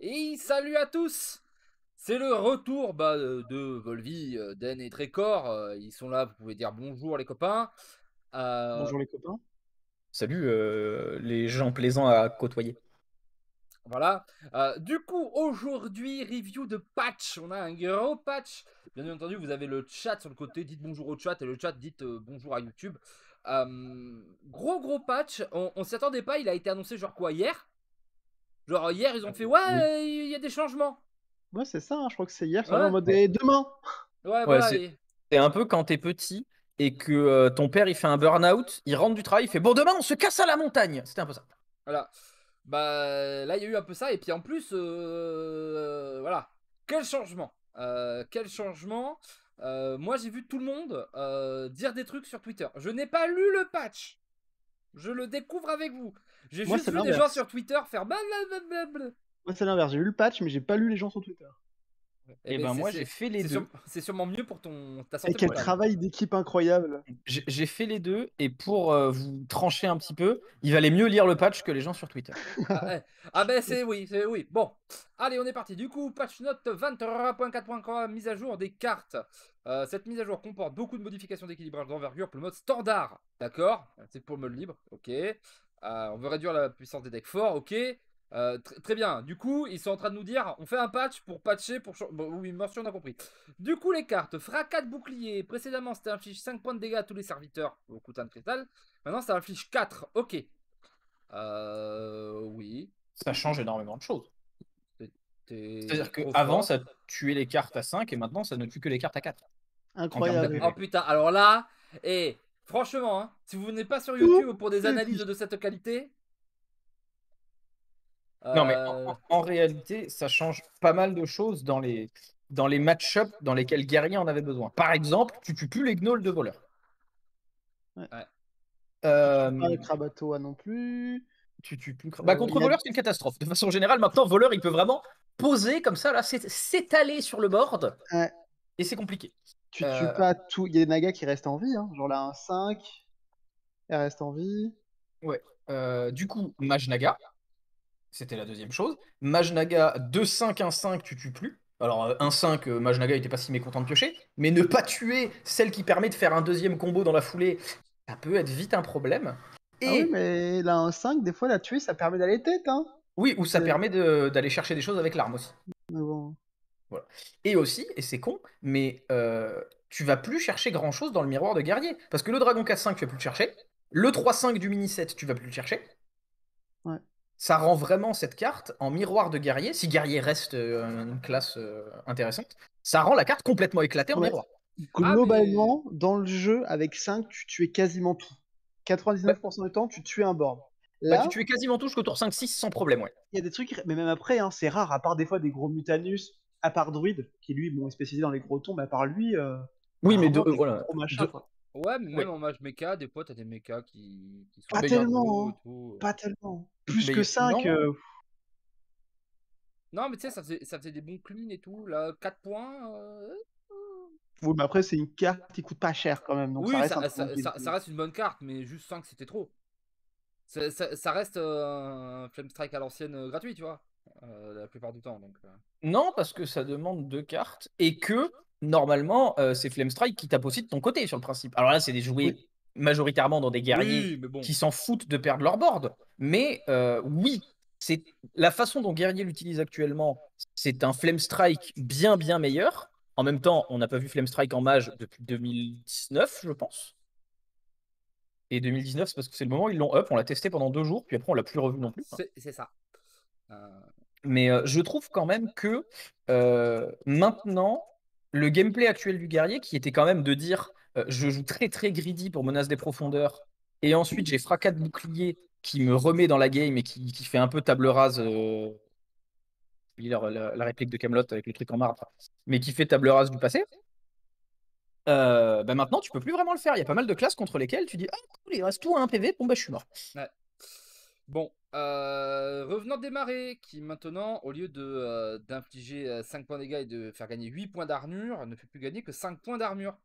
Et salut à tous C'est le retour bah, de Volvi, euh, Den et Trécor. euh, Ils sont là, vous pouvez dire bonjour les copains. Euh, Bonjour les copains. Salut euh, les gens plaisants à côtoyer. Voilà. Euh, du coup, aujourd'hui, review de patch. On a un gros patch. Bien entendu, vous avez le chat sur le côté. Dites bonjour au chat et le chat dites euh, bonjour à YouTube. Euh, gros gros patch. On, on s'y attendait pas. Il a été annoncé genre quoi hier? Genre hier, ils ont fait ouais, il y a des changements. Ouais, c'est ça, hein, je crois que c'est hier. Ouais. en mode demain. Ouais, voilà. c'est- et- un peu quand t'es petit et que euh, ton père il fait un burn-out, il rentre du travail, il fait bon demain on se casse à la montagne. C'était un peu ça. Voilà. Bah là, il y a eu un peu ça. Et puis en plus, euh, voilà. Quel changement Euh, Quel changement Euh, Moi, j'ai vu tout le monde euh, dire des trucs sur Twitter. Je n'ai pas lu le patch. Je le découvre avec vous. J'ai Moi, juste vu des gens sur Twitter faire blablabla. Moi, c'est l'inverse. J'ai lu le patch, mais j'ai pas lu les gens sur Twitter. Et, ben, ben c'est- moi j'ai fait les deux. c'est sûrement mieux pour ton ta santé Et quel travail d'équipe incroyable. J'ai j'ai fait les deux et pour euh, vous trancher un petit peu, il valait mieux lire le patch que les gens sur Twitter. Ah, ouais. Ah ben c'est oui, c'est oui. Bon, allez, on est parti. Du coup, patch note 23.4.3, mise à jour des cartes. Euh, cette mise à jour comporte beaucoup de modifications d'équilibrage d'envergure pour le mode standard. D'accord? C'est pour le mode libre. Ok. Euh, on veut réduire la puissance des decks forts. Ok. Euh, tr- très bien. Du coup, ils sont en train de nous dire on fait un patch pour patcher. pour bon, Oui, mention, on a compris. Du coup, les cartes fracas de bouclier. Précédemment, c'était inflige 5 points de dégâts à tous les serviteurs au couteau de cristal. Maintenant, ça inflige 4. Ok. Euh, oui. Ça change énormément de choses. C'est-à-dire qu'avant ça tuait les cartes à 5 et maintenant ça ne tue que les cartes à 4. Incroyable. Oh putain, alors là, et franchement, hein, si vous n'êtes pas sur YouTube pour des analyses de cette qualité. Non, mais euh, en, en réalité, ça change pas mal de choses dans les, dans les match-ups dans lesquels Guerrier en avait besoin. Par exemple, tu tues plus les gnolls de voleur. Ouais. Ouais. Euh, Pas le Krabatoa non plus. tu tues plus. Bah, Euh, contre il y a- voleur, c'est une catastrophe. De façon générale, maintenant, voleur, il peut vraiment poser comme ça, là, s'é- s'étaler sur le board. Ouais. Et c'est compliqué. Tu Euh, tues pas tout. Il y a des nagas qui restent en vie. Hein. Genre là, un 5. Elle reste en vie. Euh, du coup, Mage Naga, c'était la deuxième chose. Mage Naga 2-5, 1-5, tu tues plus. Alors, euh, 1-5, euh, Mage Naga était pas si mécontent de piocher. Mais ne pas tuer celle qui permet de faire un deuxième combo dans la foulée, ça peut être vite un problème. Et Ah oui, mais là, un 5, des fois, la tuer, ça permet d'aller tête. Hein. oui, ou ça permet de- d'aller chercher des choses avec l'arme aussi. Mais bon. Et aussi, et c'est con, mais euh, tu vas plus chercher grand chose dans le miroir de guerrier. Parce que le dragon 4-5, tu vas plus le chercher. Le 3-5 du mini set, tu vas plus le chercher. Ouais. Ça rend vraiment cette carte en miroir de guerrier. Si guerrier reste euh, une classe euh, intéressante, ça rend la carte complètement éclatée en Ouais. miroir. Globalement, dans le jeu, avec 5, tu tuais quasiment tout. 99% du temps, tu tuais un board. Bah, tu tues quasiment tout jusqu'au tour 5-6 sans problème, ouais. il y a des trucs, mais même après, hein, c'est rare, à part des fois des gros mutanus, à part Druid, qui lui, bon, est spécialisé dans les gros tons, mais à part lui, euh, Oui, mais de, euh, voilà. gros machins, de-. Ouais, mais même en match mecha, des fois, t'as des mechas qui, qui sont Pas tellement, hein. tout. Pas tellement. Plus Mais que 5, non. Non, mais tu sais, ça faisait, ça faisait des bons cleans et tout. Là, 4 points. euh, oui, mais après, c'est une carte qui coûte pas cher quand même. Donc oui, ça reste ça, un ça- truc qui- ça- ça reste une bonne carte, mais juste 5, c'était trop. Ça, ça- ça reste euh, un Flame Strike à l'ancienne euh, gratuit, tu vois. Euh, la plupart du temps. Donc, euh. Non, parce que ça demande deux cartes et que normalement, euh, c'est Flame Strike qui tape aussi de ton côté sur le principe. Alors là, c'est des jouets Oui. majoritairement dans des guerriers Oui, mais bon. qui s'en foutent de perdre leur board. Mais oui, c'est la façon dont Guerrier l'utilise actuellement, c'est un Flame Strike bien bien meilleur. En même temps, on n'a pas vu Flame Strike en mage depuis 2019, je pense. Et 2019, c'est parce que c'est le moment où ils l'ont up, on l'a testé pendant deux jours, puis après on l'a plus revu non plus. C'est c'est ça. Euh, Mais je trouve quand même que maintenant, le gameplay actuel du guerrier, qui était quand même de dire je joue très très greedy pour menace des profondeurs, et ensuite j'ai fracas de bouclier qui me remet dans la game et qui, fait un peu table rase. la, réplique de Camelot avec le truc en marbre, mais qui fait table rase du passé. Bah maintenant, tu peux plus vraiment le faire. Il y a pas mal de classes contre lesquelles tu dis Ah, cool, il reste tout à un PV, bon bah je suis mort. Bon, euh, revenant des marées, qui maintenant, au lieu de euh, d'infliger euh, 5 points de dégâts et de faire gagner 8 points d'armure, ne fait plus gagner que 5 points d'armure.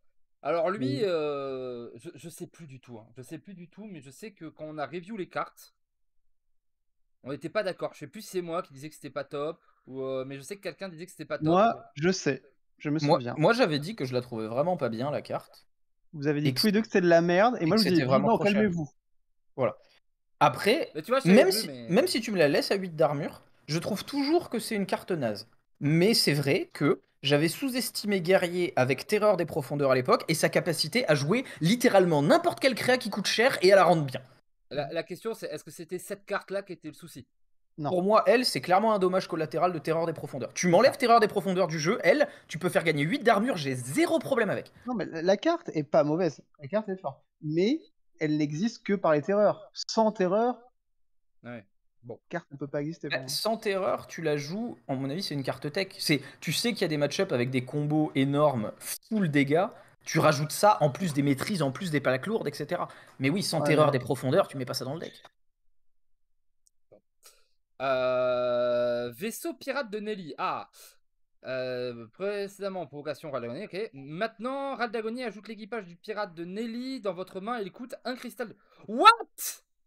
Alors lui, Oui. euh, je, je sais plus du tout, hein. je sais plus du tout, mais je sais que quand on a review les cartes, On n'était pas d'accord. Je sais plus si c'est moi qui disais que c'était pas top, ou, euh, mais je sais que quelqu'un disait que c'était pas top. Moi, je sais. Je me Moi, souviens. moi j'avais dit que je la trouvais vraiment pas bien la carte. Vous avez et dit que tous les deux que c'était de la merde, et et moi je vous ai dit vraiment non, calmez-vous. Voilà. Après, Mais tu vois, je t'avais même si, mais- même si tu me la laisses à 8 d'armure, je trouve toujours que c'est une carte naze. Mais c'est vrai que j'avais sous-estimé Guerrier avec Terreur des Profondeurs à l'époque et sa capacité à jouer littéralement n'importe quelle créa qui coûte cher et à la rendre bien. La, la question, c'est est-ce que c'était cette carte-là qui était le souci? Non. Pour moi, elle, c'est clairement un dommage collatéral de Terreur des Profondeurs. Tu m'enlèves Terreur des Profondeurs du jeu, elle, tu peux faire gagner 8 d'armure, j'ai zéro problème avec. Non, mais la- la carte est pas mauvaise. La carte est forte. Mais elle n'existe que par les terreurs. Sans terreur, Ouais. la carte ne peut pas exister. Bah, moi. Sans terreur, tu la joues, en mon avis, c'est une carte tech. C'est, tu sais qu'il y a des match-ups avec des combos énormes, full dégâts. Tu rajoutes ça en plus des maîtrises, en plus des plaques lourdes, etc. Mais oui, sans Ouais, terreur des profondeurs, tu mets pas ça dans le deck. Euh, Vaisseau pirate de Nelly. Ah Euh, Précédemment, provocation Raldagoni, ok. Maintenant, Raldagoni ajoute l'équipage du pirate de Nelly dans votre main. Il coûte un cristal. de- What?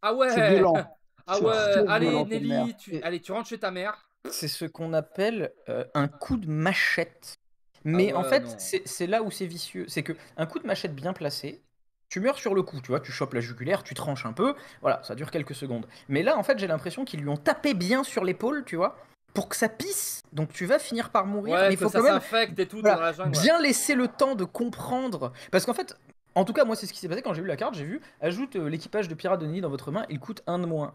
Ah ouais C'est violent. Ah ouais Allez, violent Nelly, tu... Et- allez, tu rentres chez ta mère. C'est ce qu'on appelle euh, un coup de machette. Mais en ouais, fait, c'est là où c'est vicieux. C'est que un coup de machette bien placé, tu meurs sur le coup, tu vois, tu chopes la jugulaire, tu tranches un peu, voilà, ça dure quelques secondes. Mais là, en fait, j'ai l'impression qu'ils lui ont tapé bien sur l'épaule, tu vois, pour que ça pisse. Donc tu vas finir par mourir, Ouais, mais il faut ça quand même et tout Voilà, dans la jungle. ouais. bien laisser le temps de comprendre. Parce qu'en fait, en tout cas, moi, c'est ce qui s'est passé quand j'ai vu la carte. J'ai vu, ajoute euh, l'équipage de Pirate de Nid dans votre main, il coûte un de moins.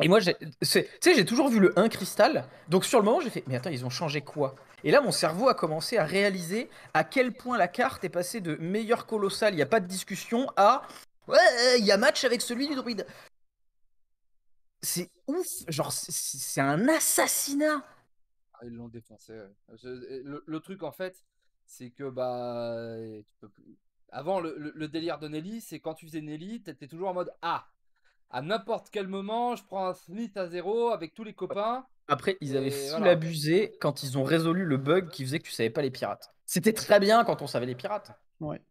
Et moi, tu sais, j'ai toujours vu le 1 cristal. Donc sur le moment, j'ai fait, mais attends, ils ont changé quoi? Et là, mon cerveau a commencé à réaliser à quel point la carte est passée de meilleur colossal, il n'y a pas de discussion, à ouais, il y a match avec celui du druide. C'est ouf, genre, c'est- c'est un assassinat. Ah, Ils l'ont défoncé. ouais. Je- Le, le truc en fait, c'est que bah tu peux plus- avant le, le- le délire de Nelly, c'est quand tu faisais Nelly, t'étais toujours en mode ah à n'importe quel moment, je prends un Smith à zéro avec tous les copains. Après, ils avaient full voilà. abusé quand ils ont résolu le bug qui faisait que tu savais pas les pirates. C'était très bien quand on savait les pirates. Ouais.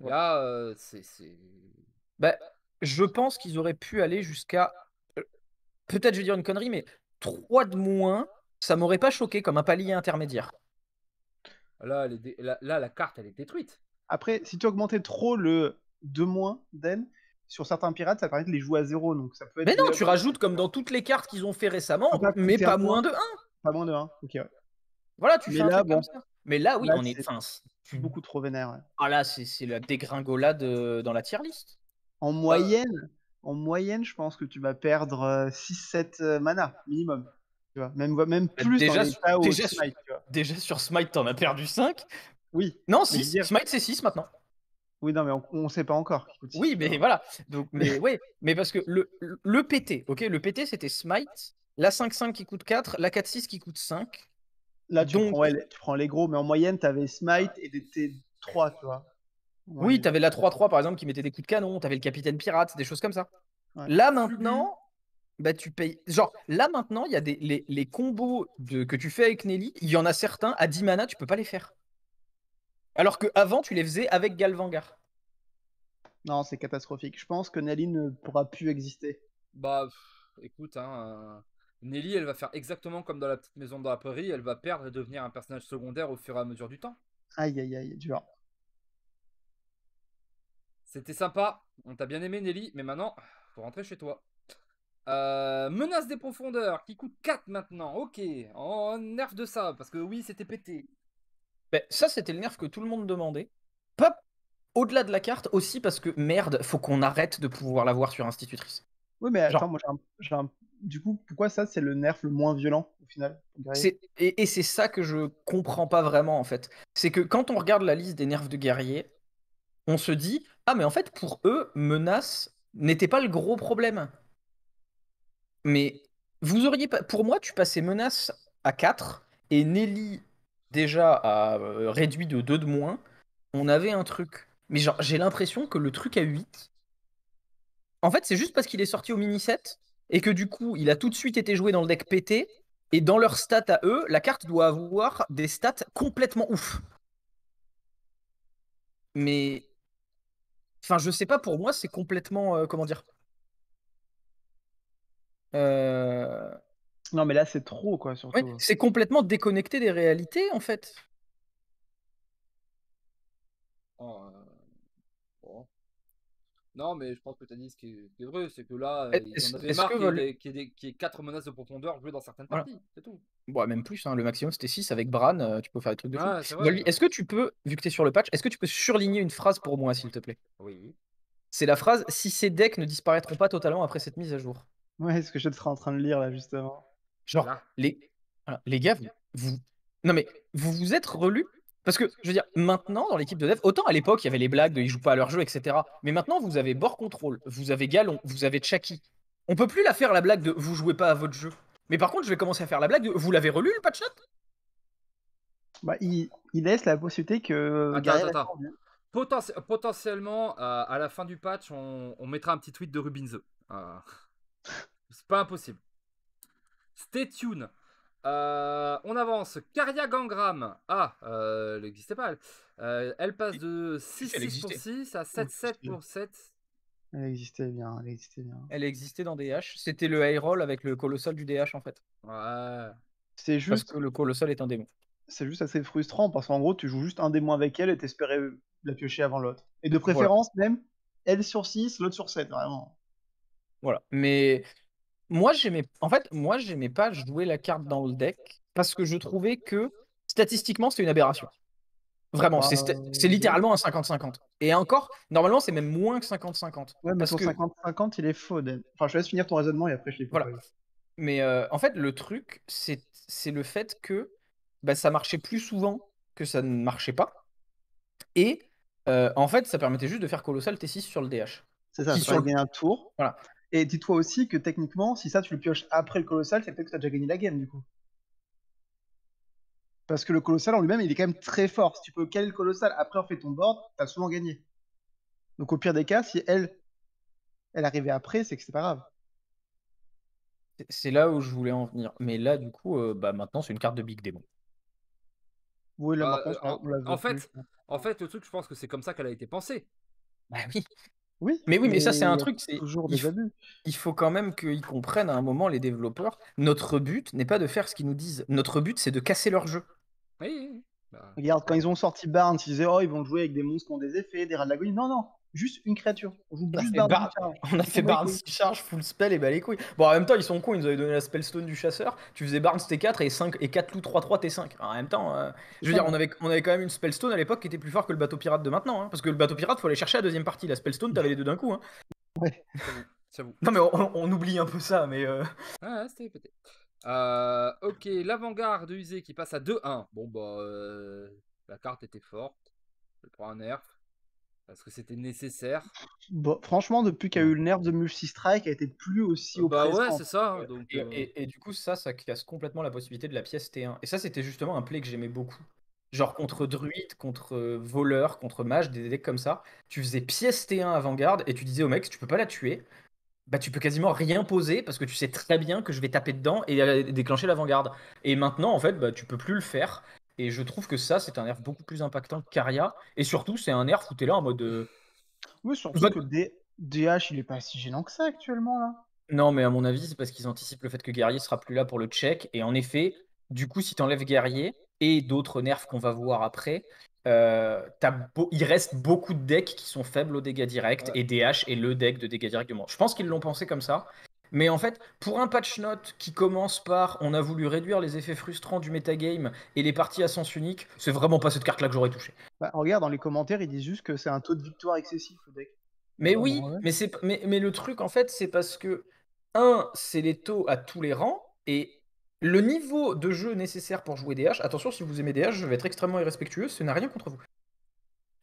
Là, euh, c'est c'est Bah, je pense qu'ils auraient pu aller jusqu'à. Euh, Peut-être je vais dire une connerie, mais 3 de moins, ça m'aurait pas choqué comme un palier intermédiaire. là, elle est dé- là, là, la carte elle est détruite. Après, si tu augmentais trop le 2 moins d'N, sur certains pirates, ça permet de les jouer à zéro. Donc ça peut être Mais non, tu rajoutes comme dans toutes les cartes qu'ils ont fait récemment, Ça va mais pas un moins de 1. pas moins de 1. Ok, ouais. Voilà, tu Mais fais un là, truc bon. comme ça. Mais là, oui, Là, on est. c'est- Enfin, C'est beaucoup trop vénère. ouais. ah là, c'est la dégringolade euh, dans la tier list. En moyenne, en moyenne, je pense que tu vas perdre 6-7 mana minimum. Tu vois, même, même plus déjà sur- déjà Smite, tu vois. Déjà sur Smite, t'en as perdu 5. Oui, Non, je veux 6. dire- Smite, c'est 6 maintenant. oui, non, mais on, on sait pas encore. Oui, mais voilà. Donc, mais mais parce que le, le, PT, ok, le PT c'était Smite, la 5-5 qui coûte 4, la 4-6 qui coûte 5. Là, tu, donc- prends, ouais, tu prends les gros, mais en moyenne, tu avais Smite et des T3, tu vois. Oui, t'avais la 3-3 par exemple qui mettait des coups de canon, t'avais le capitaine pirate, des choses comme ça. Ouais. Là maintenant, bah tu payes. Genre, là maintenant, il y a des les, les combos de, que tu fais avec Nelly, il y en a certains à 10 mana, tu peux pas les faire. Alors que avant tu les faisais avec Galvangar. Non, c'est catastrophique. Je pense que Nelly ne pourra plus exister. Bah pff, écoute, hein, euh, Nelly elle va faire exactement comme dans la petite maison dans la prairie, elle va perdre et devenir un personnage secondaire au fur et à mesure du temps. Aïe, aïe, aïe, dur. C'était sympa, on t'a bien aimé Nelly, mais maintenant, faut rentrer chez toi. Euh, menace des profondeurs qui coûte 4 maintenant, ok, on nerf de ça, parce que oui c'était pété. Ben, ça, c'était le nerf que tout le monde demandait. Pas au-delà de la carte, aussi parce que merde, faut qu'on arrête de pouvoir l'avoir sur institutrice. Oui, mais Genre- attends, moi, j'ai un-. Du coup, pourquoi ça, c'est le nerf le moins violent, au final Et, et c'est ça que je comprends pas vraiment en fait. C'est que quand on regarde la liste des nerfs de guerrier, on se dit Ah, mais en fait, pour eux, menace n'était pas le gros problème. Mais vous auriez. Pour moi, tu passais menace à 4 et Nelly déjà à euh, réduit de 2 de moins. On avait un truc. Mais genre, j'ai l'impression que le truc à 8. En fait, c'est juste parce qu'il est sorti au mini set et que du coup, il a tout de suite été joué dans le deck PT. Et dans leurs stats à eux, la carte doit avoir des stats complètement ouf. Mais. Enfin, je sais pas, pour moi, c'est complètement. euh, comment dire? Euh, Non, mais là, c'est trop, quoi, surtout. c'est complètement déconnecté des réalités, en fait. Oh, euh. Non, mais je pense que tu as dit ce qui est, ce qui est vrai, c'est que là, ils est-ce- en est-ce marre que qu'il y ait vol- des- qu'il y ait des- qu'il y ait 4 menaces de profondeur jouées dans certaines Voilà. parties, c'est tout. Bon, même plus, hein, le maximum c'était 6 avec Bran, euh, tu peux faire des trucs de fou. Est-ce que tu peux, vu que tu es sur le patch, est-ce que tu peux surligner une phrase pour moi, s'il te plaît? Oui. C'est la phrase Si ces decks ne disparaîtront pas totalement après cette mise à jour. Ouais, ce que je serais en train de lire, là, justement. Genre, Là. les, voilà, les gars, vous, vous- Non mais, vous vous êtes relus Parce que, je veux dire, maintenant, dans l'équipe de dev, autant à l'époque, il y avait les blagues de ils jouent pas à leur jeu, etc. Mais maintenant, vous avez Bord Control, vous avez Galon, vous avez Chucky. On peut plus la faire, la blague de vous jouez pas à votre jeu. Mais par contre, je vais commencer à faire la blague de vous l'avez relu, le patch note Bah, il, il laisse la possibilité que. Attends, Gaël attends, vie. Poten- potentiellement, euh, à la fin du patch, on, on mettra un petit tweet de Rubinze. Euh, c'est pas impossible. Stay tuned. Euh, on avance. Caria Gangram. Ah, euh, elle n'existait pas. Elle, Euh, elle passe de elle 6-6 pour existait. 6 à 7-7 pour 7. Elle existait bien, elle existait bien. Elle existait dans DH. C'était le high roll avec le colossal du DH en fait. Ouais. C'est Parce juste, que le colossal est un démon. c'est juste assez frustrant parce qu'en gros, tu joues juste un démon avec elle et t'espérais la piocher avant l'autre. Et de préférence, même, elle sur 6, l'autre sur 7, vraiment. Voilà. Mais moi, j'aimais. En fait, moi, j'aimais pas jouer la carte dans le deck parce que je trouvais que statistiquement, c'était une aberration. Vraiment, c'est sta- Bah, c'est littéralement un 50-50. Et encore, normalement, c'est même moins que 50-50. Ouais, mais Parce ton que- 50-50, il est faux, Dan. Enfin, je te laisse finir ton raisonnement et après je l'ai Voilà. Mais euh, en fait, le truc, c'est c'est le fait que bah, ça marchait plus souvent que ça ne marchait pas. Et euh, en fait, ça permettait juste de faire colossal T6 sur le DH. C'est ça, tu sur un tour. Voilà. Et dis-toi aussi que techniquement, si ça tu le pioches après le colossal, c'est peut-être que tu as déjà gagné la game du coup. Parce que le colossal en lui-même, il est quand même très fort. Si tu peux caler le colossal après avoir fait ton board, t'as souvent gagné. Donc au pire des cas, si elle, elle arrivait après, c'est que c'est pas grave. C'est- là où je voulais en venir. Mais là, du coup, euh, bah, maintenant, c'est une carte de Big Démon. Oui, là Euh, maintenant, euh, on- en- on la veut en fait-. En fait, le truc, je pense que c'est comme ça qu'elle a été pensée. Bah oui. Oui, Mais oui, mais ça, c'est un truc, c'est- toujours il des faut- abus. Il faut quand même qu'ils comprennent à un moment, les développeurs, notre but n'est pas de faire ce qu'ils nous disent. Notre but, c'est de casser leur jeu. Oui. Bah, Regarde, quand ils ont sorti Barnes, ils disaient oh ils vont jouer avec des monstres qui ont des effets, des rats de l'agonie. Non, non, juste une créature. On joue juste fait Barnes. Bar-. On a fait Barnes charge, full spell et bah les couilles. Bon, en même temps, ils sont cons, ils nous avaient donné la spellstone du chasseur. Tu faisais Barnes T4 et 5 et 4 loups 3-3 T5. En même temps, euh, je veux dire, on avait, on avait quand même une spellstone à l'époque qui était plus fort que le bateau pirate de maintenant. hein, parce que le bateau pirate, faut aller chercher la deuxième partie. La spellstone, t'avais les deux d'un coup. hein. j'avoue. Non, mais on, on oublie un peu ça, mais. euh, Ah, c'était pété. Euh, ok, l'avant-garde usée qui passe à 2-1. Bon, bah, euh, la carte était forte. Je prends un nerf. Parce que c'était nécessaire. Bon, franchement, depuis qu'il y a eu le nerf de Multi-Strike, elle était plus aussi Bah oppressante. ouais, c'est ça. hein, Donc, Et, euh, et- et du coup, ça, ça casse complètement la possibilité de la pièce T1. Et ça, c'était justement un play que j'aimais beaucoup. Genre contre druide, contre euh, voleur, contre mage, des decks comme ça. Tu faisais pièce T1 avant-garde et tu disais au mec, si tu peux pas la tuer, bah tu peux quasiment rien poser parce que tu sais très bien que je vais taper dedans et euh, déclencher l'avant-garde. Et maintenant, en fait, bah tu peux plus le faire. Et je trouve que ça, c'est un nerf beaucoup plus impactant que Caria. Et surtout, c'est un nerf où t'es là en mode. euh, Oui, surtout Bah- que D- DH, il est pas si gênant que ça actuellement là. Non, mais à mon avis, c'est parce qu'ils anticipent le fait que Guerrier sera plus là pour le check. Et en effet, du coup, si tu enlèves Guerrier et d'autres nerfs qu'on va voir après, euh, t'as beau- il reste beaucoup de decks qui sont faibles aux dégâts directs. Et DH est le deck de dégâts directs du monde. Je pense qu'ils l'ont pensé comme ça. Mais en fait, pour un patch note qui commence par on a voulu réduire les effets frustrants du metagame et les parties à sens unique, c'est vraiment pas cette carte-là que j'aurais touché. Bah, regarde, dans les commentaires, ils disent juste que c'est un taux de victoire excessif le deck. Mais Ouais, oui, ouais. mais, c'est, mais, mais le truc, en fait, c'est parce que, un, c'est les taux à tous les rangs, et le niveau de jeu nécessaire pour jouer DH, attention, si vous aimez DH, je vais être extrêmement irrespectueux, ce n'a rien contre vous.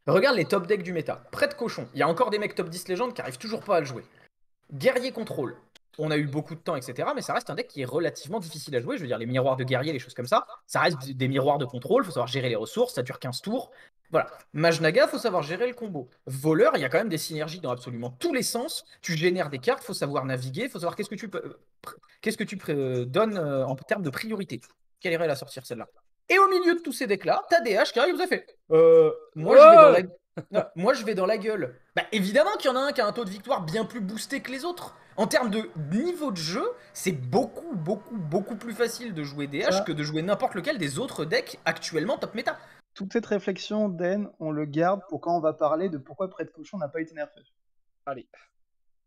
Regarde les top decks du méta. Près de cochon, il y a encore des mecs top 10 légendes qui arrivent toujours pas à le jouer. Guerrier contrôle. On a eu beaucoup de temps, etc. Mais ça reste un deck qui est relativement difficile à jouer. Je veux dire, les miroirs de guerrier, les choses comme ça, ça reste des- miroirs de contrôle. faut savoir gérer les ressources. Ça dure 15 tours. Voilà. Mage Naga, faut savoir gérer le combo. Voleur, il y a quand même des synergies dans absolument tous les sens. Tu génères des cartes, faut savoir naviguer, faut savoir qu'est-ce que tu qu'est-ce que donnes euh, en termes de priorité. Quelle irait la sortir celle-là Et au milieu de tous ces decks-là, t'as DH qui arrive, vous a fait. Euh, moi, je vais dans la, Non, moi, je vais dans la gueule. Bah, évidemment qu'il y en a un qui a un taux de victoire bien plus boosté que les autres. En termes de niveau de jeu, c'est beaucoup, beaucoup, beaucoup plus facile de jouer DH que de jouer n'importe lequel des autres decks actuellement top méta. Toute cette réflexion, Den, on le garde pour quand on va parler de pourquoi Prêt de Cochon n'a pas été nerfé. Allez.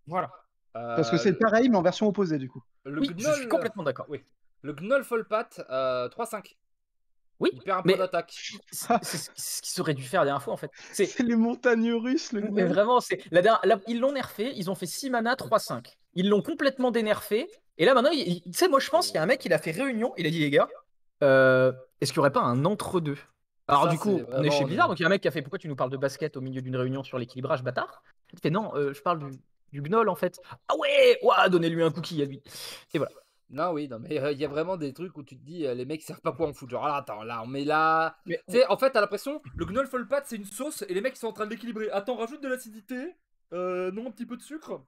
Voilà. Parce que Euh, c'est pareil, mais en version opposée, du coup. le Oui, je suis complètement d'accord. Oui. Le Gnoll Folpat, euh, 3-5. Oui, Il perd un mais- point d'attaque. C'est c'est ce qu'ils auraient dû faire la dernière fois en fait. C'est les montagnes russes, le Mais vraiment, c'est la dernière- la- ils l'ont nerfé, ils ont fait 6 mana 3-5. Ils l'ont complètement dénerfé. Et là maintenant, il- tu sais, moi je pense qu'il y a un mec, il a fait réunion, il a dit les gars, euh, est-ce qu'il n'y aurait pas un entre-deux? Alors Ça, du coup, on est chez Blizzard, donc il y a un mec qui a fait pourquoi tu nous parles de basket au milieu d'une réunion sur l'équilibrage bâtard? Il fait non, euh, je parle du, du gnoll en fait. Ah ouais, ouah, donnez-lui un cookie à lui. Et voilà. Non, oui, non, mais euh, il y a vraiment des trucs où tu te dis, euh, les mecs, ils savent pas quoi en foutre. Genre, ah, attends, là, on met là. Mais- Tu sais, en fait, t'as l'impression, le Gnoll Folpat, c'est une sauce et les mecs, ils sont en train de l'équilibrer. Attends, rajoute de l'acidité. Euh, non, un petit peu de sucre.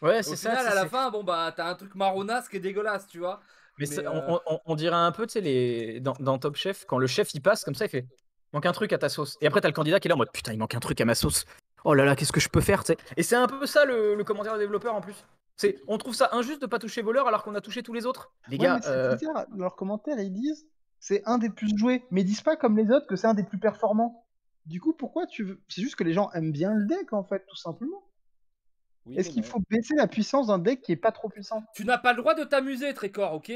Ouais, Au c'est final, ça. à la fin, bon, bah, t'as un truc marronasse qui est dégueulasse, tu vois. Mais, on, on- on dirait un peu, tu sais, les... dans, dans Top Chef, quand le chef il passe comme ça, il fait manque un truc à ta sauce. Et après, t'as le candidat qui est là en mode putain, il manque un truc à ma sauce. Oh là là, qu'est-ce que je peux faire, tu sais. Et c'est un peu ça le, le commentaire des développeurs en plus. C'est, on trouve ça injuste de pas toucher voleur alors qu'on a touché tous les autres. Les Ouais, gars, mais c'est euh, bizarre. Dans leurs commentaires, ils disent c'est un des plus joués, mais ils disent pas comme les autres que c'est un des plus performants. Du coup, pourquoi tu veux C'est juste que les gens aiment bien le deck, en fait, tout simplement. Oui, Est-ce qu'il faut baisser la puissance d'un deck qui est pas trop puissant? Tu n'as pas le droit de t'amuser, Tricor, ok?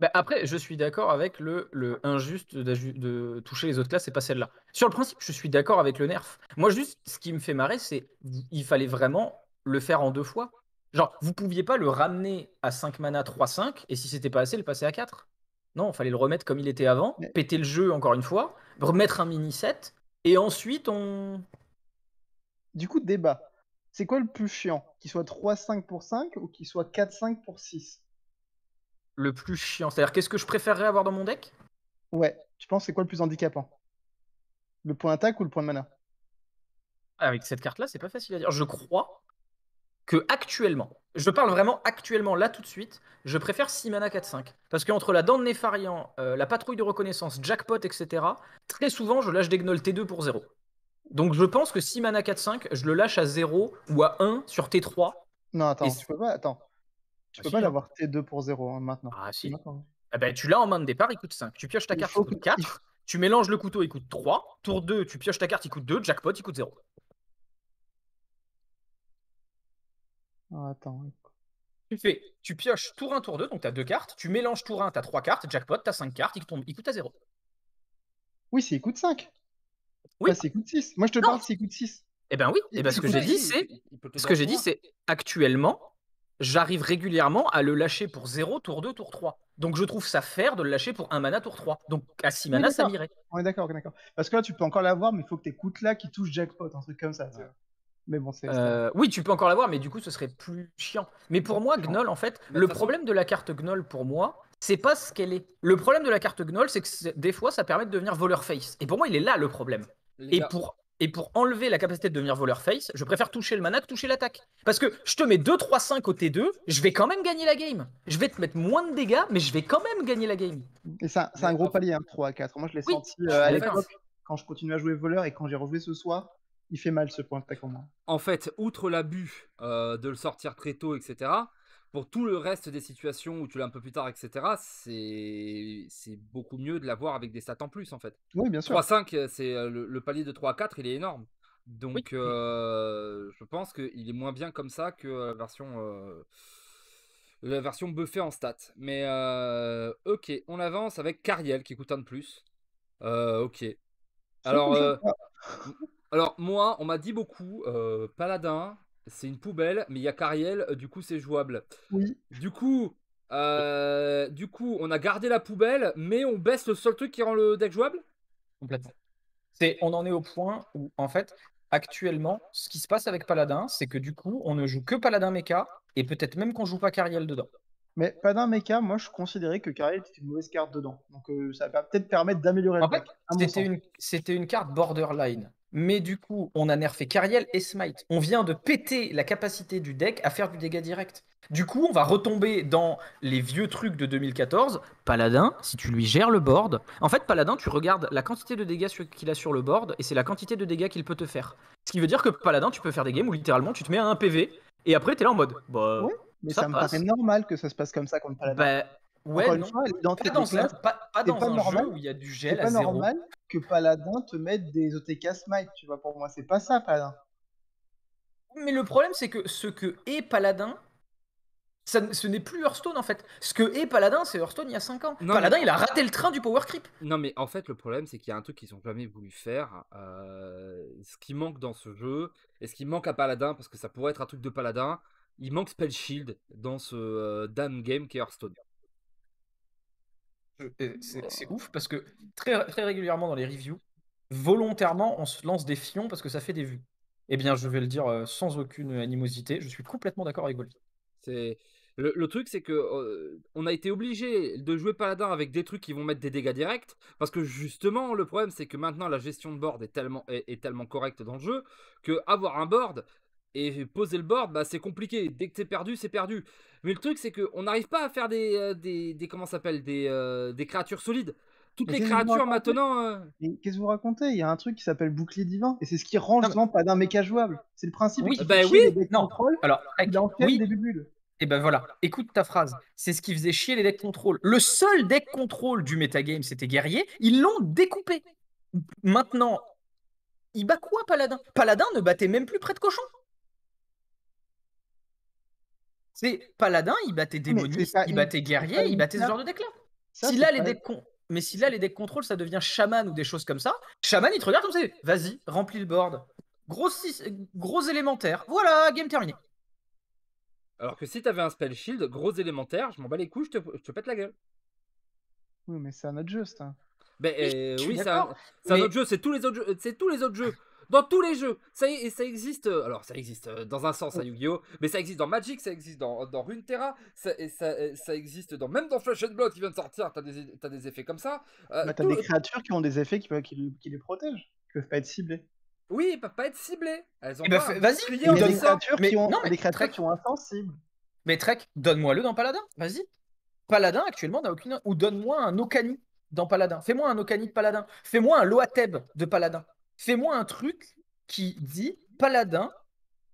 Bah, après, je suis d'accord avec le, le injuste de toucher les autres classes et pas celle-là. Sur le principe, je suis d'accord avec le nerf. Moi, juste, ce qui me fait marrer, c'est il fallait vraiment le faire en deux fois. Genre, vous pouviez pas le ramener à 5 mana 3-5 et si c'était pas assez, le passer à 4. Non, il fallait le remettre comme il était avant, péter le jeu encore une fois, remettre un mini set et ensuite on. Du coup, débat. C'est quoi le plus chiant? Qu'il soit 3-5 pour 5 ou qu'il soit 4-5 pour 6 Le plus chiant. C'est-à-dire, qu'est-ce que je préférerais avoir dans mon deck? Ouais, tu penses c'est quoi le plus handicapant? Le point d'attaque ou le point de mana? Avec cette carte-là, c'est pas facile à dire. Je crois que actuellement, je parle vraiment actuellement, là tout de suite, je préfère 6 mana 4-5. Parce qu'entre la dent de Néfarian, euh, la patrouille de reconnaissance, jackpot, etc., très souvent je lâche des gnolls T2 pour 0. Donc je pense que 6 mana 4-5, je le lâche à 0 ou à 1 sur T3. Non, attends, Et tu peux pas. Attends. Tu Ah, peux si, pas hein. l'avoir T2 pour 0 hein, maintenant. Ah si. Maintenant. Ah ben, tu l'as en main de départ, il coûte 5. Tu pioches ta carte, il coûte que- il 4. Tu mélanges le couteau, il coûte 3. Tour 2, tu pioches ta carte, il coûte 2. Jackpot, il coûte 0. Ah, attends. Tu fais, tu pioches tour 1, tour 2, donc tu as 2 cartes. Tu mélanges tour 1, tu as 3 cartes. Jackpot, tu as 5 cartes, il, tombe, il coûte à 0. Oui, s'il coûte 5. Oui. Pas s'il coûte 6. Moi, je te Non. parle s'il coûte 6. Eh ben oui, eh ben, ce que j'ai dit, c'est ce que j'ai dit, c'est actuellement, j'arrive régulièrement à le lâcher pour 0, tour 2, tour 3. Donc je trouve ça fair de le lâcher pour 1 mana, tour 3. Donc à 6 Oui, mana, ça d'accord. m'irait. On est d'accord, d'accord. Parce que là, tu peux encore l'avoir, mais il faut que t'écoutes là qui touche jackpot, un truc comme ça. tu. Mais bon, c'est. Euh, oui, tu peux encore l'avoir, mais du coup, ce serait plus chiant. Mais pour moi, Gnoll, en fait, Mais le façon- problème de la carte Gnoll, pour moi, c'est pas ce qu'elle est. Le problème de la carte Gnoll, c'est que des fois, ça permet de devenir voleur face. Et pour moi, il est là le problème. Les Et gars, pour, et pour enlever la capacité de devenir voleur face, je préfère toucher le mana que toucher l'attaque. Parce que je te mets 2, 3, 5 au T2, je vais quand même gagner la game. Je vais te mettre moins de dégâts, mais je vais quand même gagner la game. Et c'est un, c'est un Mais gros en- palier, hein, 3 à 4. Moi, je l'ai Oui, senti euh, à l'époque, quand je continuais à jouer voleur et quand j'ai rejoué ce soir. Il fait mal ce point d'attaque en moi. en fait, outre l'abus euh, de le sortir très tôt, etc., pour tout le reste des situations où tu l'as un peu plus tard, etc., c'est beaucoup mieux de l'avoir avec des stats en plus, en fait. Oui, bien sûr. 3-5, euh, c'est euh, le, le palier de 3 à 4, il est énorme. Donc, Oui. euh, je pense qu'il est moins bien comme ça que la version, euh, la version buffée en stats. Mais euh, ok, on avance avec Cariel qui coûte un de plus. Euh, ok. Alors, euh. Alors moi, on m'a dit beaucoup, euh, Paladin, c'est une poubelle, mais il y a Cariel, euh, du coup c'est jouable. Oui. Du coup, euh, du coup, on a gardé la poubelle, mais on baisse le seul truc qui rend le deck jouable? Complètement. C'est, on en est au point où, en fait, actuellement, ce qui se passe avec Paladin, c'est que du coup, on ne joue que Paladin Mecha, et peut-être même qu'on joue pas Cariel dedans. Mais pas d'un mecha, moi je considérais que Cariel était une mauvaise carte dedans. Donc euh, ça va peut-être permettre d'améliorer En le fait, deck. C'était une, c'était une carte borderline. Mais du coup, on a nerfé Cariel et Smite. On vient de péter la capacité du deck à faire du dégât direct. Du coup, on va retomber dans les vieux trucs de 2014. Paladin, si tu lui gères le board. En fait, Paladin, tu regardes la quantité de dégâts qu'il a sur le board et c'est la quantité de dégâts qu'il peut te faire. Ce qui veut dire que Paladin, tu peux faire des games où littéralement tu te mets à un PV et après t'es là en mode. Bah, Ouais, Mais Ça ça, me passe. paraît normal que ça se passe comme ça contre Paladin. bah, ouais, Encore une non. fois, l'identité Pas dans un, classes, pas, pas c'est dans pas un normal. jeu où il y a du gel à pas zéro. normal que Paladin te mette des OTK Smite, tu vois, pour moi. C'est pas ça, Paladin. Mais le problème, c'est que ce que est Paladin, ça, ce n'est plus Hearthstone en fait. Ce que est Paladin, c'est Hearthstone il y a 5 ans. Non, Paladin, mais- il a raté le train du power creep. Non, mais en fait, le problème, c'est qu'il y a un truc qu'ils ont jamais voulu faire. euh, ce qui manque dans ce jeu, et ce qui manque à Paladin, parce que ça pourrait être un truc de Paladin, il manque Spell Shield dans ce euh, damn game qui est Hearthstone. C'est ouf parce que très, très régulièrement dans les reviews, volontairement, on se lance des fions parce que ça fait des vues. Eh bien, je vais le dire euh, sans aucune animosité, je suis complètement d'accord avec Gold. C'est le, le truc, c'est que euh, on a été obligé de jouer Paladin avec des trucs qui vont mettre des dégâts directs, parce que justement, le problème, c'est que maintenant la gestion de board est tellement est, est tellement correcte dans le jeu que avoir un board et poser le board, bah, c'est compliqué. Dès que c'est perdu, c'est perdu. Mais le truc, c'est que on n'arrive pas à faire des euh, des, des comment s'appelle des euh, des créatures solides. Toutes Mais les créatures maintenant. euh, Mais qu'est-ce que vous racontez? Il y a un truc qui s'appelle bouclier divin, et c'est ce qui rend justement Paladin méca jouable. C'est le principe Oui, bah oui, non. contrôle, Alors, oui, des bulles. Et ben voilà, écoute ta phrase. C'est ce qui faisait chier les decks contrôle. Le seul deck contrôle du metagame, c'était guerrier. Ils l'ont découpé. Maintenant, il bat quoi Paladin? Paladin ne battait même plus près de cochon. C'est Paladin, il battait démoniste, il battait guerrier, il battait ce genre de deck là. Ça, si là les decks con- mais si là les decks contrôle ça devient chaman ou des choses comme ça, chaman il te regarde comme ça, vas-y, remplis le board. Gros, six- gros élémentaire. Voilà, game terminé. Alors que si t'avais un spell shield, gros élémentaire, je m'en bats les couilles, je te, je te pète la gueule. Oui, mais c'est un autre jeu, ça. Ben, Oui, euh, oui, c'est un, mais- autre jeu, c'est tous les autres jeux, c'est tous les autres jeux. Dans tous les jeux, ça, y- et ça existe. euh, Alors, ça existe euh, dans un sens à Yu-Gi-Oh, mais ça existe dans Magic, ça existe dans, dans Runeterra, ça, et ça, et ça existe dans même dans Flesh and Blood qui vient de sortir. T'as des, t'as des effets comme ça. Euh, Bah, t'as tout- des créatures qui ont des effets qui, peuvent- qui, qui les protègent, qui peuvent pas être ciblées. Oui, ils peuvent pas être ciblés. Elles ont Eh ben, un vas-y, Il y a des créatures, Mais qui, ont, non, mais des créatures Trek- qui ont insensible. Mais Trek, donne-moi le dans Paladin, vas-y. Paladin actuellement n'a aucune. Ou donne-moi un Okani dans Paladin. Fais-moi un Okani de Paladin. Fais-moi un Loateb de Paladin. Fais-moi un truc qui dit Paladin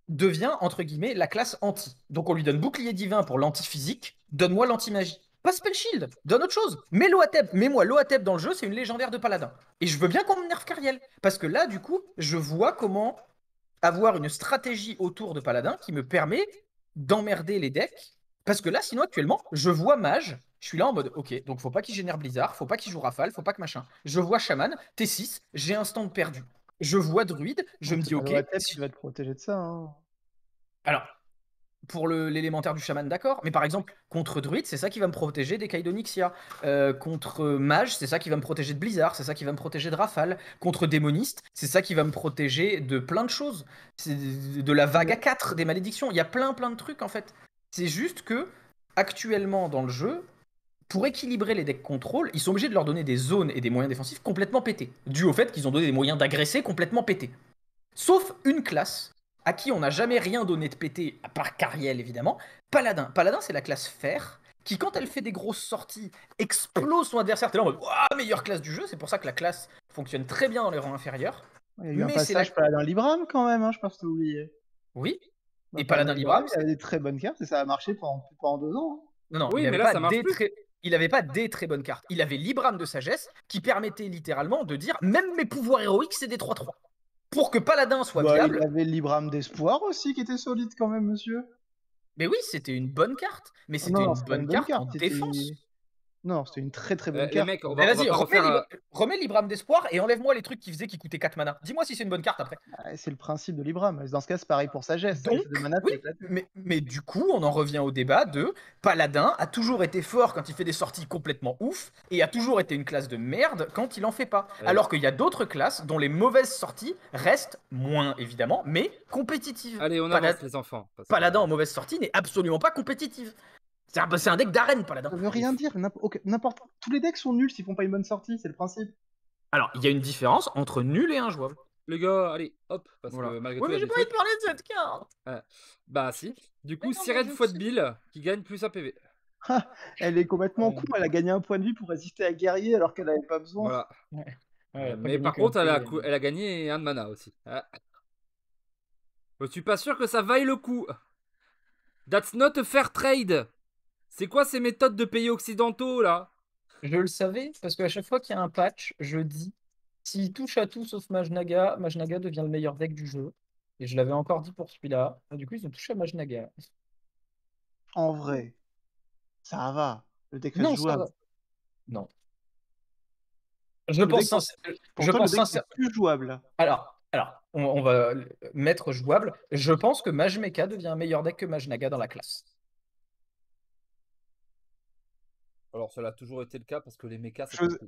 devient entre guillemets la classe anti. Donc on lui donne bouclier divin pour l'anti-physique. Donne-moi l'anti-magie. Pas spell shield, donne autre chose. Mets Loateb, mets-moi Loateb dans le jeu, c'est une légendaire de Paladin. Et je veux bien qu'on me nerf Cariel. Parce que là, du coup, je vois comment avoir une stratégie autour de Paladin qui me permet d'emmerder les decks. Parce que là, sinon, actuellement, je vois Mage. Je suis là en mode, ok, donc faut pas qu'il génère Blizzard, faut pas qu'il joue Rafale, faut pas que machin. Je vois Shaman, T6, j'ai un stand perdu. Je vois Druide, je me dis, ok. La tête, si- tu vas te protéger de ça. hein. Alors, pour l'élémentaire du Shaman, d'accord, mais par exemple, contre Druide, c'est ça qui va me protéger des Kaidonyxia. Euh, contre Mage, c'est ça qui va me protéger de Blizzard, c'est ça qui va me protéger de Rafale. Contre Démoniste, c'est ça qui va me protéger de plein de choses. C'est de la vague à 4, des malédictions. Il y a plein, plein de trucs en fait. C'est juste que, actuellement dans le jeu, pour équilibrer les decks contrôle, ils sont obligés de leur donner des zones et des moyens défensifs complètement pétés. Dû au fait qu'ils ont donné des moyens d'agresser complètement pétés. Sauf une classe à qui on n'a jamais rien donné de pété, à part Cariel évidemment, Paladin. Paladin, c'est la classe fer qui, quand elle fait des grosses sorties, explose son adversaire. T'es là en mode, Ouah, meilleure classe du jeu. C'est pour ça que la classe fonctionne très bien dans les rangs inférieurs. Il y a eu un Mais c'est passage la- Paladin Libram quand même, hein, je pense que t'as oublié. Oui. Bah, Et Paladin Libram, il avait des très bonnes cartes et ça a marché pendant, pendant deux ans. hein. Non, non, Oui, il mais là, pas ça marche des plus. très... Il avait pas des très bonnes cartes. Il avait Libram de sagesse qui permettait littéralement de dire même mes pouvoirs héroïques, c'est des 3-3. Pour que Paladin soit Bah, viable. il avait Libram d'espoir aussi qui était solide quand même, monsieur. Mais oui, c'était une bonne carte. Mais c'était une bonne carte, en c'était- défense. Non, c'était une très très bonne Euh, les carte. mecs, on Mais va, on va vas-y, remets, refaire. Libra- remets Libram d'espoir et enlève-moi les trucs qui faisaient qui coûtaient 4 mana. Dis-moi si c'est une bonne carte après. Ah, C'est le principe de Libram. Dans ce cas, c'est pareil pour Sagesse. Donc, de mana, oui, c'est éclaté. mais, mais du coup, on en revient au débat de Paladin a toujours été fort quand il fait des sorties complètement ouf et a toujours été une classe de merde quand il en fait pas. Ouais. Alors qu'il y a d'autres classes dont les mauvaises sorties restent moins évidemment, mais compétitives. Allez, on Palad- avance les enfants. Paladin en mauvaise sortie n'est absolument pas compétitive. C'est un, c'est un deck d'arène, Paladin. Ça veut rien dire. n'importe-. Tous les decks sont nuls s'ils font pas une bonne sortie, c'est le principe. Alors, il y a une différence entre nul et injouable. les gars, allez, hop. Parce Voilà. que malgré Ouais, tout, mais j'ai pas envie de parler de cette carte. Bah si. Du coup, Sirène fois de Bill qui gagne plus un PV. Elle est complètement Ouais. con, elle a gagné un point de vie pour résister à guerrier alors qu'elle avait pas besoin. Voilà. Ouais, Euh, mais par contre, elle a, elle gagné un de mana aussi. Ah. Je suis pas sûr que ça vaille le coup. That's not a fair trade. C'est quoi ces méthodes de pays occidentaux là? Je le savais parce qu'à chaque fois qu'il y a un patch, je dis s'il touche à tout sauf Majnaga, Majnaga devient le meilleur deck du jeu. Et je l'avais encore dit pour celui-là. Et Du coup, ils ont touché à Majnaga. En vrai, ça va. Le deck Non, ça jouable. va. Non. Je Le pense, deck- sincère- Pour je toi, pense le deck sincère- est plus jouable. Alors, alors on, on va mettre jouable. Je pense que Majmeka devient un meilleur deck que Majnaga dans la classe. Alors, cela a toujours été le cas parce que les mechas, c'est cool.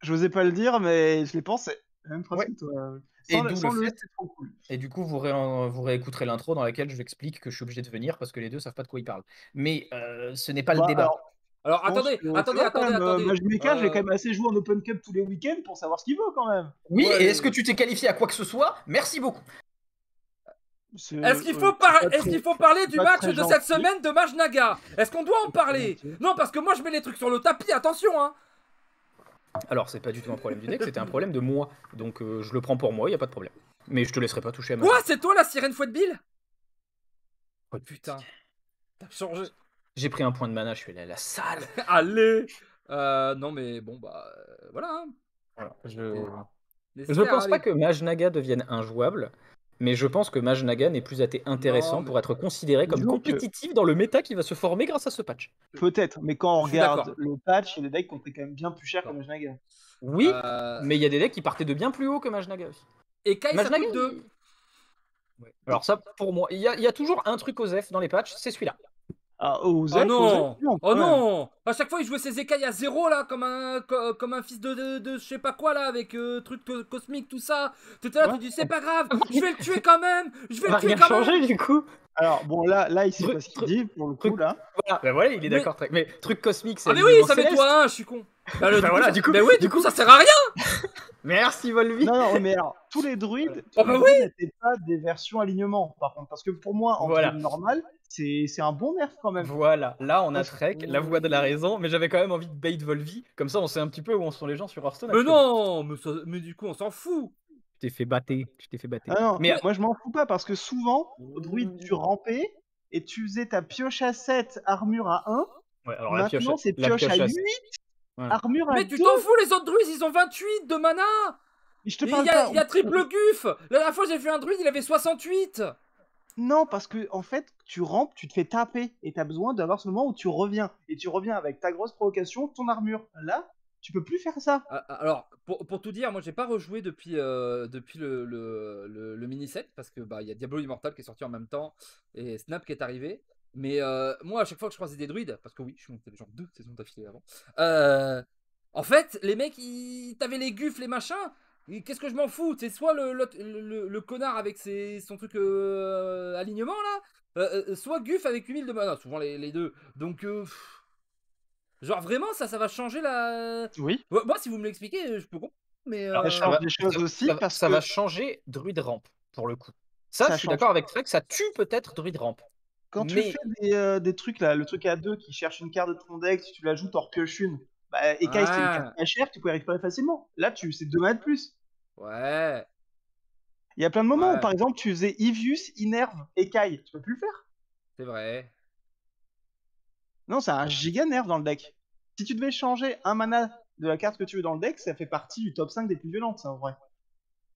J'osais pas le dire, mais je l'ai pensé. Même principe, toi. Et Sans, d'où sans le le fait- c'est trop cool. Et du coup, vous, ré- vous réécouterez l'intro dans laquelle je vais explique que je suis obligé de venir parce que les deux savent pas de quoi ils parlent. Mais euh, ce n'est pas Bah, le débat. alors, attendez, attendez, attendez, même, euh, attendez. Majmeka, je l'ai Euh, quand même assez joué en Open Cup tous les week-ends pour savoir ce qu'il veut quand même. oui, ouais, et est-ce que tu t'es qualifié à quoi que ce soit? Merci beaucoup. Est-ce qu'il euh, faut, par- très- qu'il faut parler du match de cette semaine de Majnaga Est-ce qu'on doit en parler? Non, parce que moi je mets les trucs sur le tapis, attention hein Alors, c'est pas du tout un problème du deck, c'était un problème de moi. Donc, euh, je le prends pour moi, il y a pas de problème. Mais je te laisserai pas toucher à ma. Quoi? C'est toi la sirène fouette Bill Putain, t'as changé. J'ai pris un point de mana, je suis allé à la salle. Allez Euh, Non mais bon bah euh, voilà. hein. Voilà, je... Je pense pas que Majnaga devienne injouable, mais je pense que Majnaga n'est plus assez intéressant Non, pour être considéré comme que- compétitif dans le méta qui va se former grâce à ce patch. Peut-être, mais quand on regarde le patch, il y a des decks qui ont pris quand même bien plus cher que. Majnaga. Oui, Euh, mais il y a des decks qui partaient de bien plus haut que Majnaga aussi. Et Kai ça Majnaga, coûte 2. il- Ouais. Alors ça, pour moi, il y, a- il y a toujours un truc aux F dans les patchs, c'est celui-là. Ah, aux Oh aux non Oh même. non À chaque fois il jouait ses écailles à zéro là comme un co- comme un fils de, de, de je sais pas quoi là avec euh, truc co- cosmique tout ça. T'étais là Ouais. tu dis c'est pas grave, je vais le tuer quand même, je vais le tuer quand même. changer du coup. Alors, bon, là, là il sait pas ce qu'il dit, pour le coup, truc- là. Voilà, bah voilà, il est Mais- d'accord. très- Mais truc cosmique, c'est Ah mais oui, ça met toi un, je suis con. Bah, le- Bah voilà, ça- du coup- Mais oui, du coup ça sert à rien. Merci Volvi. Non, non, mais alors, tous les druides, Oh tous bah les druides n'étaient pas des versions alignement, par contre. Parce que pour moi, en Voilà. normal, c'est c'est un bon nerf quand même. Voilà, là on a Trek, la voix de la raison, mais j'avais quand même envie de bait Volvi, comme ça on sait un petit peu où en sont les gens sur Hearthstone. Mais non, mais, ça- mais du coup on s'en fout. Tu t'es fait battre, tu t'es fait battre. Ah non, Mais- moi je m'en fous pas parce que souvent, au druide, tu rampais et tu faisais ta pioche à 7, armure à 1. Ouais, alors la pioche, Maintenant, c'est la pioche, à pioche 8, Voilà. armure à Mais 2. tu t'en fous, les autres druides ils ont 28 de mana. Mais je te Il parle y, a- pas. il y a triple guf. La dernière fois j'ai vu un druide il avait 68. Non, parce que en fait, tu rampes, tu te fais taper et t'as besoin d'avoir ce moment où tu reviens. Et tu reviens avec ta grosse provocation, ton armure. Là, tu peux plus faire ça. Ah, ah, Alors, pour, pour tout dire, moi j'ai pas rejoué depuis, euh, depuis le, le, le- le mini set parce que bah il y a Diablo Immortal qui est sorti en même temps et Snap qui est arrivé. Mais euh, moi, à chaque fois que je croisais des druides, parce que oui, je suis monté genre deux saisons d'affilée avant. euh, en fait, les mecs, ils t'avaient les gufs, les machins. Qu'est-ce que je m'en fous? C'est soit le, le, le- le connard avec ses, son truc euh, alignement là, euh, euh, soit Guf avec 8000 de mana, souvent les, les deux. Donc, euh, pff, genre vraiment, ça, ça va changer la. Oui. Ouais, moi, si vous me l'expliquez, je peux comprendre. Mais Alors, euh, ça change des choses aussi ça, parce ça que va changer Druid Ramp pour le coup. Ça, Ça je suis d'accord avec Trek, ça tue peut-être Druid Ramp. quand tu fais des, euh, des trucs là, le truc à 2 qui cherche une carte de ton deck, si tu l'ajoutes, t'en repioches une. Bah, Ekai, c'est une Ouais. carte pas chère, tu y récupérer facilement. Là, tu c'est 2 mana de plus. ouais. Il y a plein de moments Ouais. où, par exemple, tu faisais Evius, Inerve, Ekai. Tu peux plus le faire. C'est vrai. Non, c'est un giga nerf dans le deck. Si tu devais changer un mana de la carte que tu veux dans le deck, ça fait partie du top 5 des plus violentes, ça, en vrai.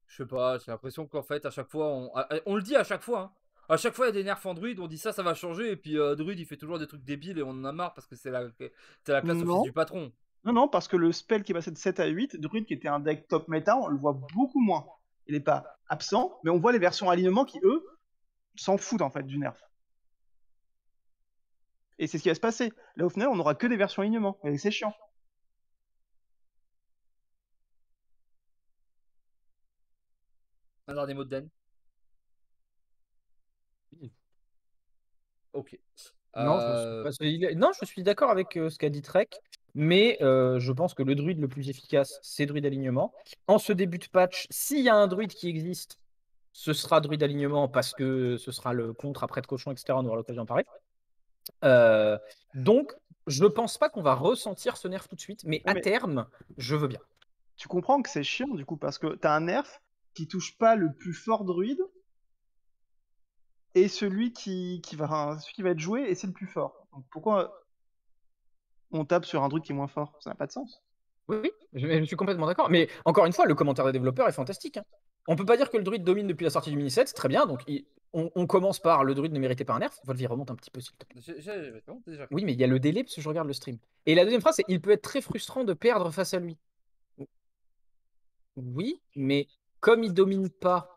Je sais pas, j'ai l'impression qu'en fait, à chaque fois, on, on le dit à chaque fois. hein. À chaque fois, il y a des nerfs en druide, on dit ça, ça va changer, et puis euh, druide, il fait toujours des trucs débiles et on en a marre parce que c'est la, la classe du patron. Non, non, parce que le spell qui est passé de 7 à 8, Druid qui était un deck top méta, on le voit beaucoup moins. Il est pas absent, mais on voit les versions alignement qui, eux, s'en foutent en fait du nerf. Et c'est ce qui va se passer. Là, au final, on n'aura que des versions alignement. Et c'est chiant. Un dernier mot de Den Ok. Non, je Euh, suis, non, je suis d'accord avec euh, ce qu'a dit Trek, Mais euh, je pense que le druide le plus efficace, c'est druide alignement. En ce début de patch, s'il y a un druide qui existe, ce sera druide alignement parce que ce sera le contre après de cochon, etc. On aura l'occasion d'en parler. Euh, donc, je pense pas qu'on va ressentir ce nerf tout de suite, mais à mais- terme, je veux bien. Tu comprends que c'est chiant du coup parce que t'as un nerf qui touche pas le plus fort druide et celui qui, qui va celui qui va être joué et c'est le plus fort. Donc pourquoi on tape sur un druide qui est moins fort? Ça n'a pas de sens. Oui, oui, je, je suis complètement d'accord. Mais encore une fois, le commentaire des développeurs est fantastique. hein. On peut pas dire que le druide domine depuis la sortie du mini-set, c'est très bien. Donc, il- on, on commence par le druide ne méritait pas un nerf. Volvi remonte un petit peu, s'il te plaît. Bon, déjà- Oui, mais il y a le délai parce que je regarde le stream. Et la deuxième phrase, c'est il peut être très frustrant de perdre face à lui. Oui, mais comme il domine pas.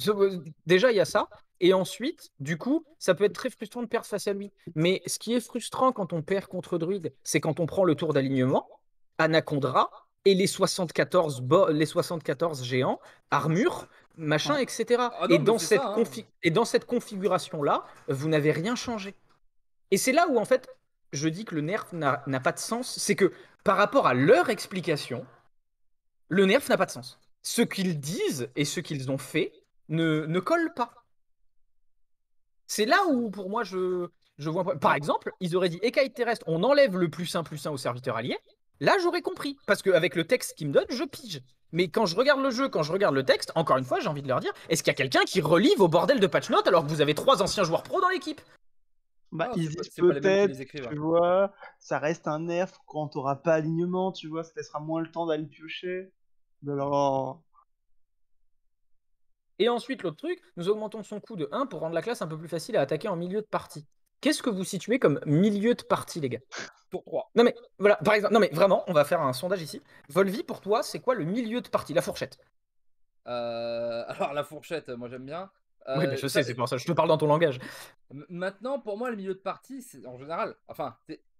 Je- Déjà, il y a ça. Et ensuite, du coup, ça peut être très frustrant de perdre face à lui. Mais ce qui est frustrant quand on perd contre Druide, c'est quand on prend le tour d'alignement, Anacondra et les 74, bo- les 74 géants, armure, machin, etc. Ah non, et, mais dans cette ça, hein. et dans cette configuration-là, vous n'avez rien changé. Et c'est là où, en fait, je dis que le nerf n'a n'a pas de sens. C'est que par rapport à leur explication, le nerf n'a pas de sens. Ce qu'ils disent et ce qu'ils ont fait ne, ne collent pas. C'est là où, pour moi, je, je vois. Par exemple, ils auraient dit écaille terrestre, on enlève le plus 1 plus 1 au serviteur allié. Là, j'aurais compris. Parce qu'avec le texte qu'ils me donnent, je pige. Mais quand je regarde le jeu, quand je regarde le texte, encore une fois, j'ai envie de leur dire est-ce qu'il y a quelqu'un qui relie vos bordels de patch notes alors que vous avez trois anciens joueurs pro dans l'équipe? Bah, Ah, ils disent peut-être, tu vois, ça reste un nerf quand t'auras pas alignement, tu vois, ça te laissera moins le temps d'aller piocher. De leur... Et ensuite, l'autre truc, nous augmentons son coût de 1 pour rendre la classe un peu plus facile à attaquer en milieu de partie. Qu'est-ce que vous situez comme milieu de partie, les gars? Tour 3. Non mais voilà, par exemple, non mais vraiment, on va faire un sondage ici. Volvi, pour toi, c'est quoi le milieu de partie, la fourchette Euh, alors la fourchette, moi j'aime bien. Oui, Euh, mais je ça- sais, c'est pour ça, je te parle dans ton langage. Maintenant, pour moi, le milieu de partie, c'est en général. Enfin,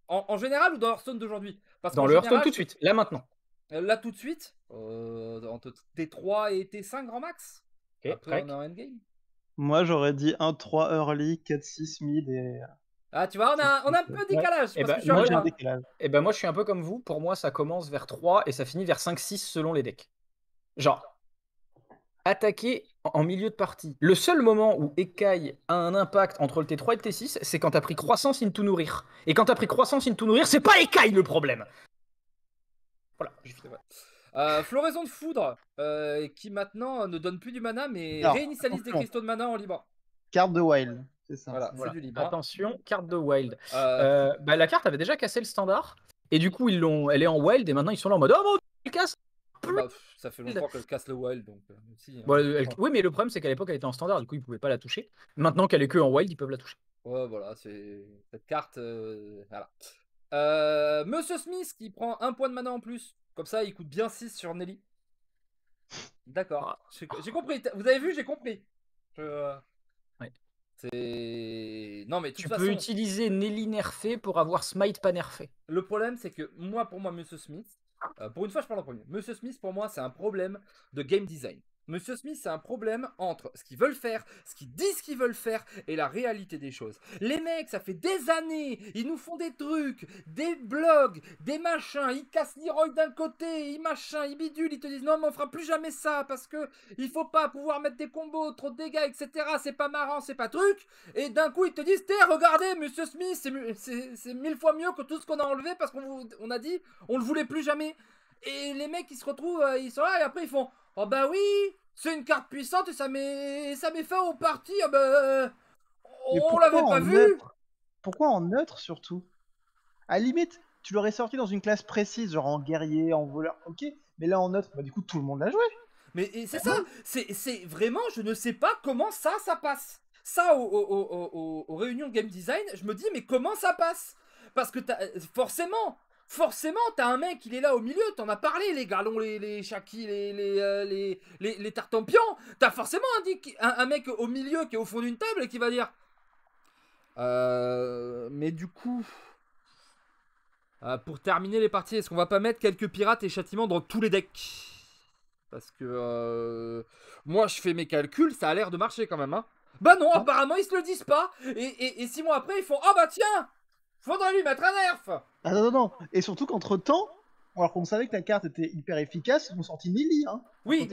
en, en général ou dans Hearthstone d'aujourd'hui? Parce Dans le Hearthstone tout de suite, là maintenant. euh, Là tout de suite, euh, entre T3 et T5 grand max? Ok, Après, on en endgame? Moi, j'aurais dit 1-3 early, 4-6 mid et... Ah, tu vois, on a, on a un peu de décalage. Eh parce ben, que je suis moi, un j'ai peu- un décalage. Et ben moi je suis un peu comme vous, pour moi ça commence vers 3 et ça finit vers 5-6 selon les decks. Genre, attaquer en- milieu de partie. Le seul moment où Ekai a un impact entre le T3 et le T6, c'est quand t'as pris croissance into nourrir. Et quand t'as pris croissance into nourrir, c'est pas Ekai le problème Voilà, j'ai fini. Euh, floraison de foudre, euh, qui maintenant ne donne plus du mana, mais Alors, réinitialise des cristaux de mana en libre. Carte de wild, c'est ça. Voilà, Voilà. c'est du libre. Attention, carte de wild. Euh, Euh, bah, la carte avait déjà cassé le standard, et du coup ils l'ont, elle est en wild, et maintenant ils sont là en mode Oh mon dieu, elle casse bah, pff, ça fait longtemps qu'elle casse le wild, donc si, hein. Bon, elle- Oui, mais le problème c'est qu'à l'époque elle était en standard, du coup ils pouvaient pas la toucher. Maintenant qu'elle est que en wild, ils peuvent la toucher. Ouais, voilà, c'est cette carte. euh, voilà. Euh, Monsieur Smith qui prend un point de mana en plus. Comme ça, il coûte bien 6 sur Nelly. D'accord. J'ai j'ai compris. Vous avez vu, j'ai compris. Je, Ouais. C'est. Non, mais Tu peux façon, utiliser Nelly nerfé pour avoir Smite pas nerfé. le problème, c'est que moi, pour moi, Monsieur Smith, euh, pour une fois, je parle en premier. Monsieur Smith, pour moi, c'est un problème de game design. Monsieur Smith, c'est un problème entre ce qu'ils veulent faire, ce qu'ils disent qu'ils veulent faire et la réalité des choses. Les mecs, ça fait des années, ils nous font des trucs, des blogs, des machins, ils cassent Leroy d'un côté, ils machin, ils bidulent, ils te disent non, mais on fera plus jamais ça parce que il faut pas pouvoir mettre des combos, trop de dégâts, etc. C'est pas marrant, c'est pas truc. Et d'un coup, ils te disent, t'es, regardez, Monsieur Smith, c'est mille fois mieux que tout ce qu'on a enlevé parce qu'on a dit, on le voulait plus jamais. Et les mecs, ils se retrouvent, euh, ils sont là et après ils font, oh bah oui, c'est une carte puissante et ça met, ça met fin au parti. Ah bah, on l'avait pas en vu. neutre? Pourquoi en neutre surtout? À la limite, tu l'aurais sorti dans une classe précise, genre en guerrier, en voleur, ok. Mais là en neutre, bah du coup tout le monde l'a joué. Mais c'est ça, c'est vraiment, je ne sais pas comment ça, ça passe. Ça, au- au- au- au- au- aux réunions game design, je me dis, mais comment ça passe? Parce que forcément, forcément, t'as un mec, il est là au milieu, t'en as parlé, les galons, les, les chaki, les, les, euh, les, les, les tartampions. T'as forcément un, dit- un, un mec au milieu qui est au fond d'une table et qui va dire. Euh, mais du coup. euh, pour terminer les parties, est-ce qu'on va pas mettre quelques pirates et châtiments dans tous les decks? Parce que euh, moi je fais mes calculs, ça a l'air de marcher quand même. Hein. Bah non, apparemment ils se le disent pas. Et, et, et six mois après ils font Ah bah tiens Faudrait lui mettre un nerf Ah non, non, non. Et surtout qu'entre temps, alors qu'on savait que la carte était hyper efficace, ils ont sorti Nelly. Hein. Oui,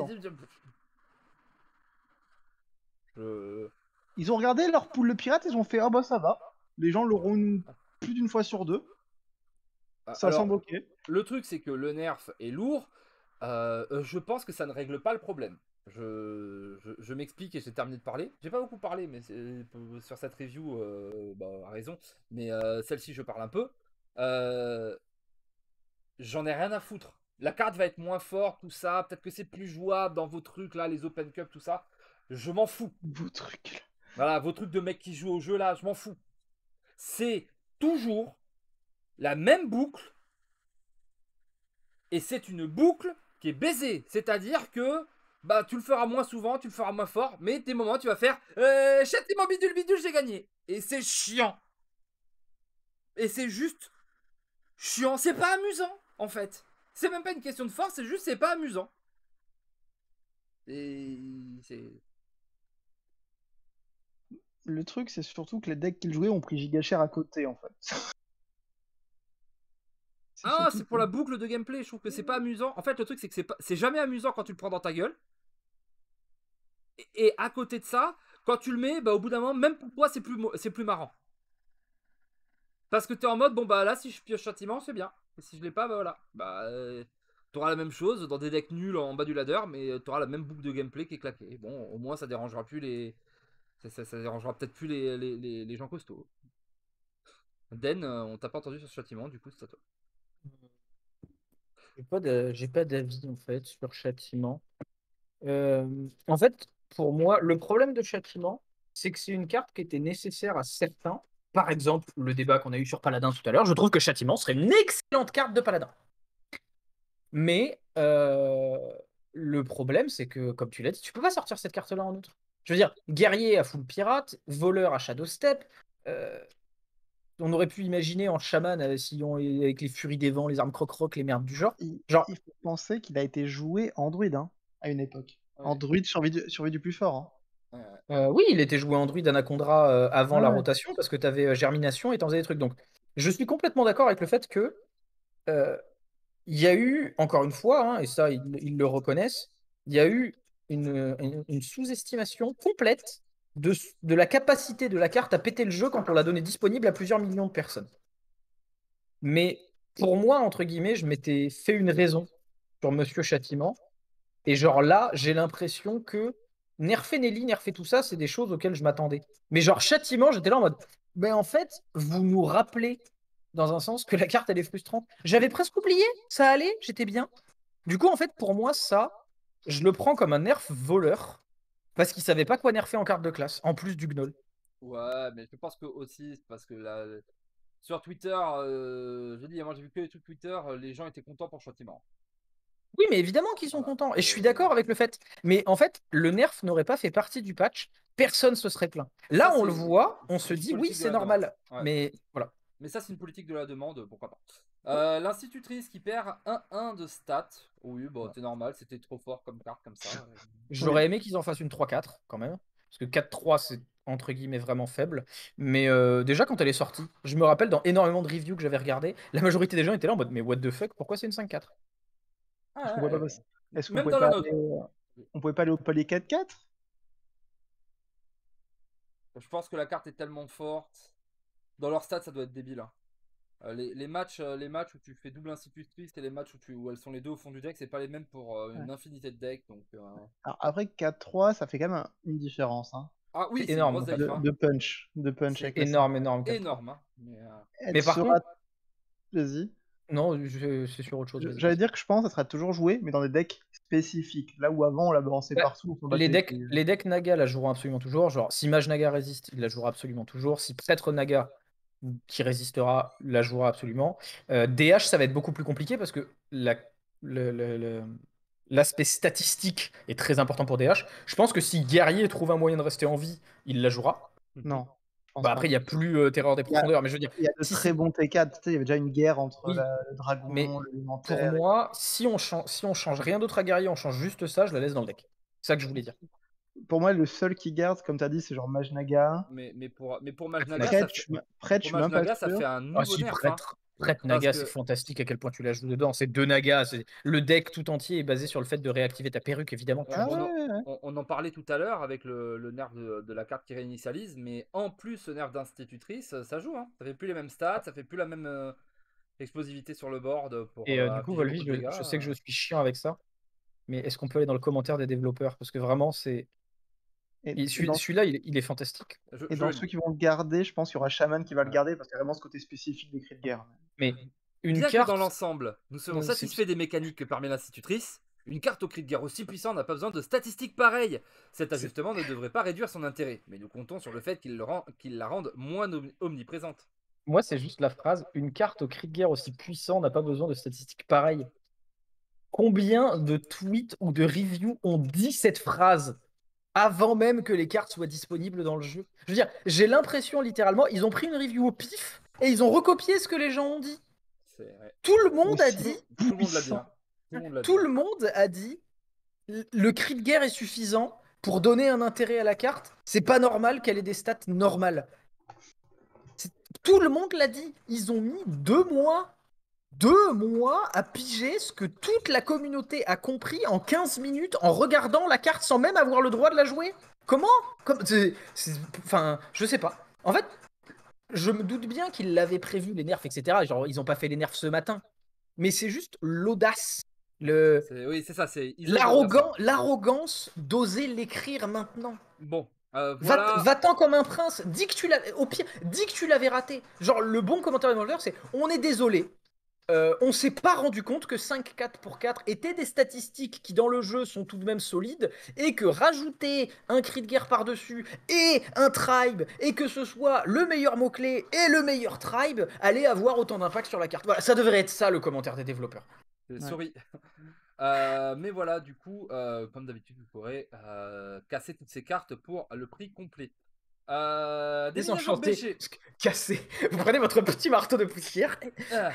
Je- Ils ont regardé leur pool de pirates, ils ont fait Ah bah ça va. Les gens l'auront une- plus d'une fois sur deux. Ça Alors, semble ok. Le truc, c'est que le nerf est lourd. Euh, euh, je pense que ça ne règle pas le problème. Je, je, je m'explique et j'ai terminé de parler. J'ai pas beaucoup parlé, mais euh, sur cette review, euh, bah, à raison. Mais euh, celle-ci, je parle un peu. Euh, J'en ai rien à foutre. La carte va être moins forte, tout ça. Peut-être que c'est plus jouable dans vos trucs là, les Open Cup, tout ça. Je m'en fous. Vos trucs. Voilà, vos trucs de mecs qui jouent au jeu là, je m'en fous. C'est toujours la même boucle. Et c'est une boucle qui est baisée. C'est-à-dire que bah tu le feras moins souvent, tu le feras moins fort, mais des moments tu vas faire euh, châtiment bidule bidule, j'ai gagné. Et c'est chiant. Et c'est juste chiant. C'est pas amusant, en fait. C'est même pas une question de force, c'est juste c'est pas amusant. Et c'est. Le truc, c'est surtout que les decks qu'ils jouaient ont pris giga cher à côté en fait. Ah, c'est pour la boucle de gameplay, je trouve que c'est pas amusant. En fait, le truc, c'est que c'est pas... c'est jamais amusant quand tu le prends dans ta gueule. Et, à côté de ça, quand tu le mets, bah, au bout d'un moment, même pour toi, c'est plus, c'est plus marrant. Parce que t'es en mode, bon, bah là, si je pioche châtiment, c'est bien. Et si je l'ai pas, bah voilà. Bah, euh, t'auras la même chose dans des decks nuls en bas du ladder, mais euh, t'auras la même boucle de gameplay qui est claquée. Bon, au moins, ça dérangera plus les. Ça, dérangera peut-être plus les, les, les- gens costauds. Den, euh, on t'a pas entendu sur châtiment, du coup, c'est à toi. J'ai pas d'avis en fait sur Châtiment. En fait, pour moi, le problème de Châtiment, c'est que c'est une carte qui était nécessaire à certains. Par exemple, le débat qu'on a eu sur Paladin tout à l'heure, je trouve que Châtiment serait une excellente carte de Paladin. Mais euh, le problème, c'est que, comme tu l'as dit, tu peux pas sortir cette carte-là en outre. Je veux dire, guerrier à full pirate, voleur à Shadow Step. euh, on aurait pu imaginer en chaman euh, si on- avec les furies des vents, les armes croc-croc, les merdes du genre. Il, Genre- il faut penser qu'il a été joué en druide hein, à une époque. En druide survie du, survie du plus fort. hein. Euh, oui, il était joué en druide Anacondra euh, avant la rotation parce que tu avais Germination et t'en faisais des trucs. Donc, je suis complètement d'accord avec le fait que euh, il y a eu, encore une fois, hein, et ça, ils, ils le reconnaissent, il y a eu une, une- une sous-estimation complète de, de la capacité de la carte à péter le jeu quand on l'a donné disponible à plusieurs millions de personnes. Mais pour moi, entre guillemets, je m'étais fait une raison sur Monsieur Châtiment. Et genre là, j'ai l'impression que nerfer Nelly, nerfer tout ça, c'est des choses auxquelles je m'attendais. Mais genre Châtiment, j'étais là en mode, ben en fait, vous nous rappelez dans un sens que la carte elle est frustrante. J'avais presque oublié, ça allait, j'étais bien. Du coup, en fait, pour moi, ça, je le prends comme un nerf voleur parce qu'il savait pas quoi nerfer en carte de classe, en plus du gnoll. Ouais, mais je pense que aussi, parce que là, sur Twitter, euh, je dis, moi j'ai vu que les trucs Twitter, euh, les gens étaient contents pour Châtiment. Oui, mais évidemment qu'ils sont contents. Et je suis d'accord avec le fait. Mais en fait, le nerf n'aurait pas fait partie du patch. Personne se serait plaint. Là, on le voit, on se dit oui, c'est normal. Ouais. Mais voilà. Mais ça, c'est une politique de la demande, pourquoi pas. Euh, L'institutrice qui perd 1-1 de stats. Oui, bon, c'est normal, c'était trop fort comme carte comme ça. J'aurais aimé qu'ils en fassent une 3-4 quand même. Parce que 4-3, c'est entre guillemets vraiment faible. Mais euh, déjà, quand elle est sortie, je me rappelle dans énormément de reviews que j'avais regardé, la majorité des gens étaient là en mode Mais what the fuck, pourquoi c'est une 5-4 Ah, On pouvait pas ouais. Est-ce qu'on pouvait, pas aller... on pouvait pas aller au palier 4-4 Je pense que la carte est tellement forte. Dans leur stats, ça doit être débile. hein. Euh, les, les matchs, euh, les matchs où tu fais double institutrice et les matchs où, tu, où elles sont les deux au fond du deck, c'est pas les mêmes pour euh, une Ouais. infinité de decks. Donc, euh, Alors après 4-3, ça fait quand même un- une différence. Hein. Ah oui, C'est énorme, De, hein. de punch. De punch avec Énorme, énorme. 4-3. énorme. hein. Mais, euh, par sera- Vas-y. Non, c'est sur autre chose. J'allais dire que je pense que ça sera toujours joué, mais dans des decks spécifiques. Là où avant on la balançait Bah, partout. Les decks, couilles. les decks Naga la joueront absolument toujours. Genre, si Mage Naga résiste, il la jouera absolument toujours. Si Prêtre Naga qui résistera, la jouera absolument. Euh, DH, ça va être beaucoup plus compliqué parce que la- le- le- le- l'aspect statistique est très important pour DH. Je pense que si Guerrier trouve un moyen de rester en vie, il la jouera. Non. Pense Bah, après, il n'y a plus euh, Terreur des a- profondeurs, mais je veux dire, Il y a de si très bons T4. Tu sais, il y avait déjà une guerre entre Oui. la- le dragon, Mais pour moi, si on, change, si on change rien d'autre à Guerrier, on change juste ça, je la laisse dans le deck. C'est ça que je voulais dire. pour moi, le seul qui garde, comme tu as dit, c'est genre Mage Naga. Mais, mais pour, mais pour Mage Naga, Prêtre, ça je fait, suis- Prêtre, je pour suis Mage même pas Naga, ça fait un Ah nouveau si, nerf. hein. Prêtre Naga, c'est que- fantastique à quel point tu la joues dedans. C'est deux Nagas. c'est- Le deck tout entier est basé sur le fait de réactiver ta perruque, évidemment. tu Ah on, en, ouais, ouais. on- on en parlait tout à l'heure avec le, le nerf de, de la carte qui réinitialise, mais en plus, ce nerf d'institutrice, ça joue. Hein. Ça fait plus les mêmes stats, ça fait plus la même euh, explosivité sur le board. Pour, Et euh, euh, du coup, Volvi, je, sais que je euh. suis chiant avec ça. Mais est-ce qu'on peut aller dans le commentaire des développeurs? Parce que vraiment, c'est. Celui- Celui-là, il, est- il est fantastique. Je- et je dans ceux qui vont le garder, je pense qu'il y aura Shaman qui va le garder parce qu'il y a vraiment ce côté spécifique des cris de guerre. Mais une Bien carte. que dans l'ensemble, nous serons Non, satisfaits des mécaniques que permet l'institutrice, une carte au cri de guerre aussi puissant n'a pas besoin de statistiques pareilles. Cet ajustement ne devrait pas réduire son intérêt, mais nous comptons sur le fait qu'il rend- la rende moins om- omniprésente. Moi, c'est juste la phrase une carte au cri de guerre aussi puissant n'a pas besoin de statistiques pareilles. Combien de tweets ou de reviews ont dit cette phrase avant même que les cartes soient disponibles dans le jeu? Je veux dire, j'ai l'impression littéralement, ils ont pris une review au pif et ils ont recopié ce que les gens ont dit. Tout le monde a dit, Tout le monde l'a dit. hein. Tout le monde a dit, le cri de guerre est suffisant pour donner un intérêt à la carte. C'est pas normal qu'elle ait des stats normales. Tout le monde l'a dit. Ils ont mis deux mois, deux mois à piger ce que toute la communauté a compris en 15 minutes en regardant la carte sans même avoir le droit de la jouer. Comment? Comme, Enfin, je sais pas. En fait, je me doute bien qu'ils l'avaient prévu, les nerfs, etc. Genre, ils ont pas fait les nerfs ce matin. Mais c'est juste l'audace. Le, Oui, c'est ça. c'est l'arrogance d'oser l'écrire maintenant. Bon, euh, voilà. Va-t'en comme un prince. Dis que tu l'avais, au pire, dis que tu l'avais raté. Genre le bon commentaire de c'est on est désolé. Euh, on s'est pas rendu compte que 5-4 pour 4 étaient des statistiques qui dans le jeu sont tout de même solides et que rajouter un cri de guerre par-dessus et un tribe et que ce soit le meilleur mot-clé et le meilleur tribe allait avoir autant d'impact sur la carte. Voilà, ça devrait être ça le commentaire des développeurs. Ouais. souris. Euh, mais voilà, du coup, euh, comme d'habitude, vous pourrez euh, casser toutes ces cartes pour le prix complet. Euh, Désenchanté, cassé. Vous prenez votre petit marteau de poussière Ah.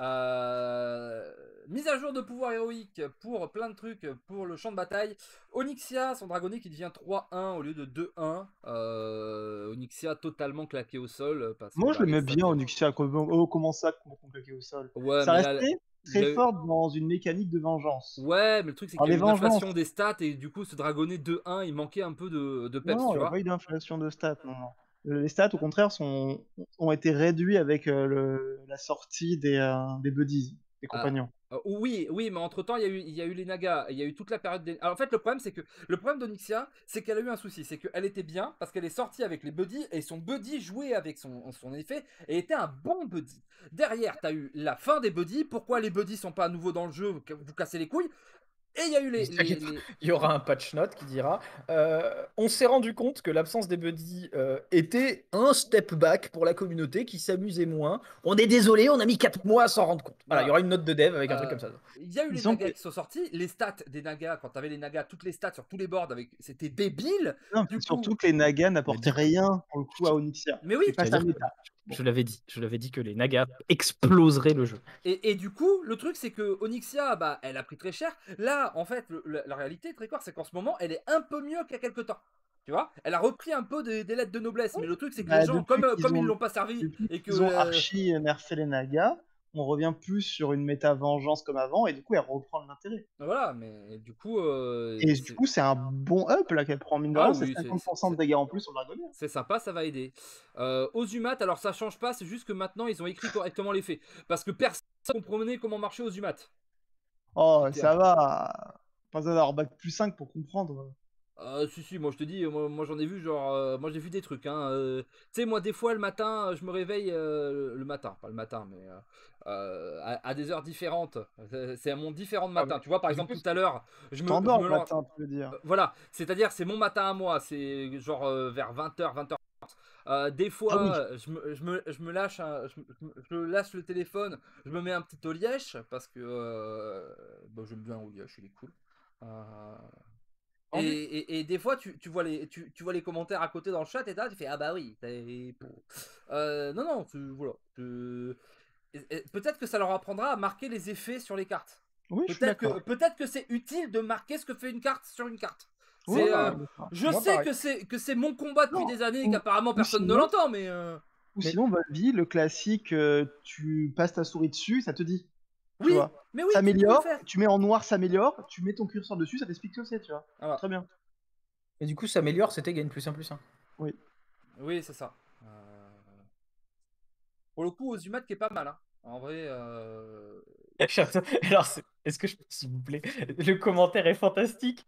Euh, mise à jour de pouvoir héroïque pour plein de trucs pour le champ de bataille. Onyxia, son dragonnet qui devient 3-1 au lieu de 2-1. Euh, Onyxia totalement claqué au sol. Parce que, Moi, je bah, l'aimais bien, Onyxia. Comment, oh, comment ça, qu'on claquait au sol? Ouais, Ça là- restait il a très fort dans une mécanique de vengeance. Ouais, mais le truc c'est qu'il y a une inflation des stats et du coup ce dragonnet 2-1 il manquait un peu de, de peps, non, il tu n'y a pas eu d'inflation de stats. Non, non. Euh, Les stats, au contraire, sont, ont été réduits avec euh, le, la sortie des, euh, des buddies, des Ah. compagnons. Oui, oui, mais entre temps, il y, a eu, il y a eu les Nagas, il y a eu toute la période des. Alors, en fait, le problème, c'est que le problème d'Onyxia, c'est qu'elle a eu un souci. C'est qu'elle était bien parce qu'elle est sortie avec les buddies et son buddy jouait avec son, son effet et était un bon buddy. Derrière, tu as eu la fin des buddies. Pourquoi les buddies sont pas à nouveau dans le jeu vous cassez les couilles. Et il y a eu les. les- les- Il y aura un patch note qui dira euh, On s'est rendu compte que l'absence des buddies euh, était un step back pour la communauté qui s'amusait moins. On est désolé, on a mis 4 mois à s'en rendre compte. Voilà, il y aura une note de dev avec un truc Euh, comme ça. Il y a eu les Ils Nagas qui sont sortis. Les stats des Nagas, quand tu avais les Nagas, toutes les stats sur tous les boards, avec... c'était débile. Non, du c'est surtout coup- que les Nagas n'apportaient rien pour le coup à Onyxia. Mais oui, C'est pas tu Je l'avais dit, je l'avais dit que les Nagas exploseraient le jeu. Et, et du coup, le truc, c'est que Onyxia, bah, elle a pris très cher. Là, en fait, le- la, la réalité, très claire, c'est qu'en ce moment, elle est un peu mieux qu'il y a quelques temps. Tu vois? Elle a repris un peu des, des lettres de noblesse. Mais le truc, c'est que Bah, les gens, comme, ils ont- l'ont pas servi, et que. qu'ils ont euh, archi nerfé les Nagas, on revient plus sur une méta vengeance comme avant, et du coup, elle reprend l'intérêt. Voilà, mais du coup. euh, Et du coup, c'est un bon up là qu'elle prend, mine de Ah rien, c'est oui, c'est- 50% de dégâts en plus sur le dragonnet. C'est sympa, ça va aider. Euh, Ozumat, alors ça change pas, c'est juste que maintenant ils ont écrit correctement les faits. Parce que personne ne comprenait comment marchait Ozumat. Oh, ça va. Pas d'avoir bac plus 5 pour comprendre. Euh, si, si, moi je te dis, moi, moi, j'en ai vu, genre, euh, moi j'ai vu des trucs. Hein, euh, tu sais, moi des fois le matin, je me réveille euh, le matin, pas le matin, mais à, à des heures différentes. C'est- un monde différent de Ah, matin. tu vois, par exemple, tout à l'heure, je me, T'endors le matin, tu veux dire. Voilà, c'est-à-dire c'est mon matin à moi, c'est genre vers 20h, 20h. Euh, des fois, Ah je, me, je, me, je me lâche un- je, me- je lâche le téléphone, je me mets un petit Olièche parce que euh, bah, j'aime bien Olièche, il est cool. Euh, et, Envie. et- et des fois, tu, tu vois les, tu, tu vois les commentaires à côté dans le chat et là, tu fais Ah bah oui. t'es- Euh, non, non, tu- voilà. Peut-être que ça leur apprendra à marquer les effets sur les cartes. Oui, je suis Peut-être que, peut-être que c'est utile de marquer ce que fait une carte sur une carte. Euh. Je Moi, sais pareil. que c'est mon combat depuis Non, des années et qu'apparemment personne ne l'entend, mais euh, Ou sinon, Volvi, le classique, euh, tu passes ta souris dessus, ça te dit. Tu oui, vois. mais oui, tu peux s'améliore, le faire. tu mets en noir s'améliore, tu mets ton curseur dessus, ça t'explique ce que c'est, tu vois. Voilà. Très bien. Et du coup, ça améliore, c'était gagne plus 1 plus 1. Oui, c'est ça. Euh, Pour le coup, Ozumat qui est pas mal. Hein. En vrai, euh, Alors, c'est- est-ce que je peux, s'il vous plaît, le commentaire est fantastique.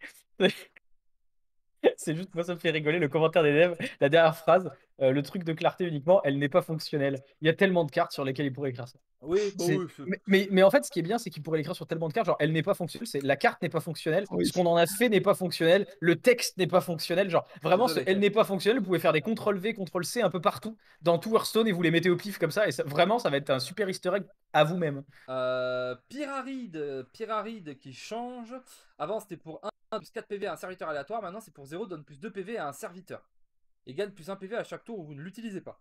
C'est juste, moi, ça me fait rigoler le commentaire des devs. La dernière phrase, euh, le truc de clarté uniquement, elle n'est pas fonctionnelle. Il y a tellement de cartes sur lesquelles il pourrait écrire ça. oui, bah oui, Mais, mais, mais en fait, ce qui est bien, c'est qu'il pourrait l'écrire sur tellement de cartes. Genre, elle n'est pas fonctionnelle. C'est la carte n'est pas fonctionnelle. Oui. Ce qu'on en a fait n'est pas fonctionnel. Le texte n'est pas fonctionnel. Genre, vraiment, ce elle n'est pas fonctionnelle. Vous pouvez faire des CTRL V, CTRL C un peu partout dans tout Hearthstone et vous les mettez au pif comme ça. Et ça- vraiment, ça va être un super easter egg à vous-même. Euh, Pyraride, Pyraride qui change. Avant c'était pour 1 plus 4 PV à un serviteur aléatoire. Maintenant c'est pour 0 donne plus 2 PV à un serviteur. Et gagne plus 1 PV à chaque tour où vous ne l'utilisez pas.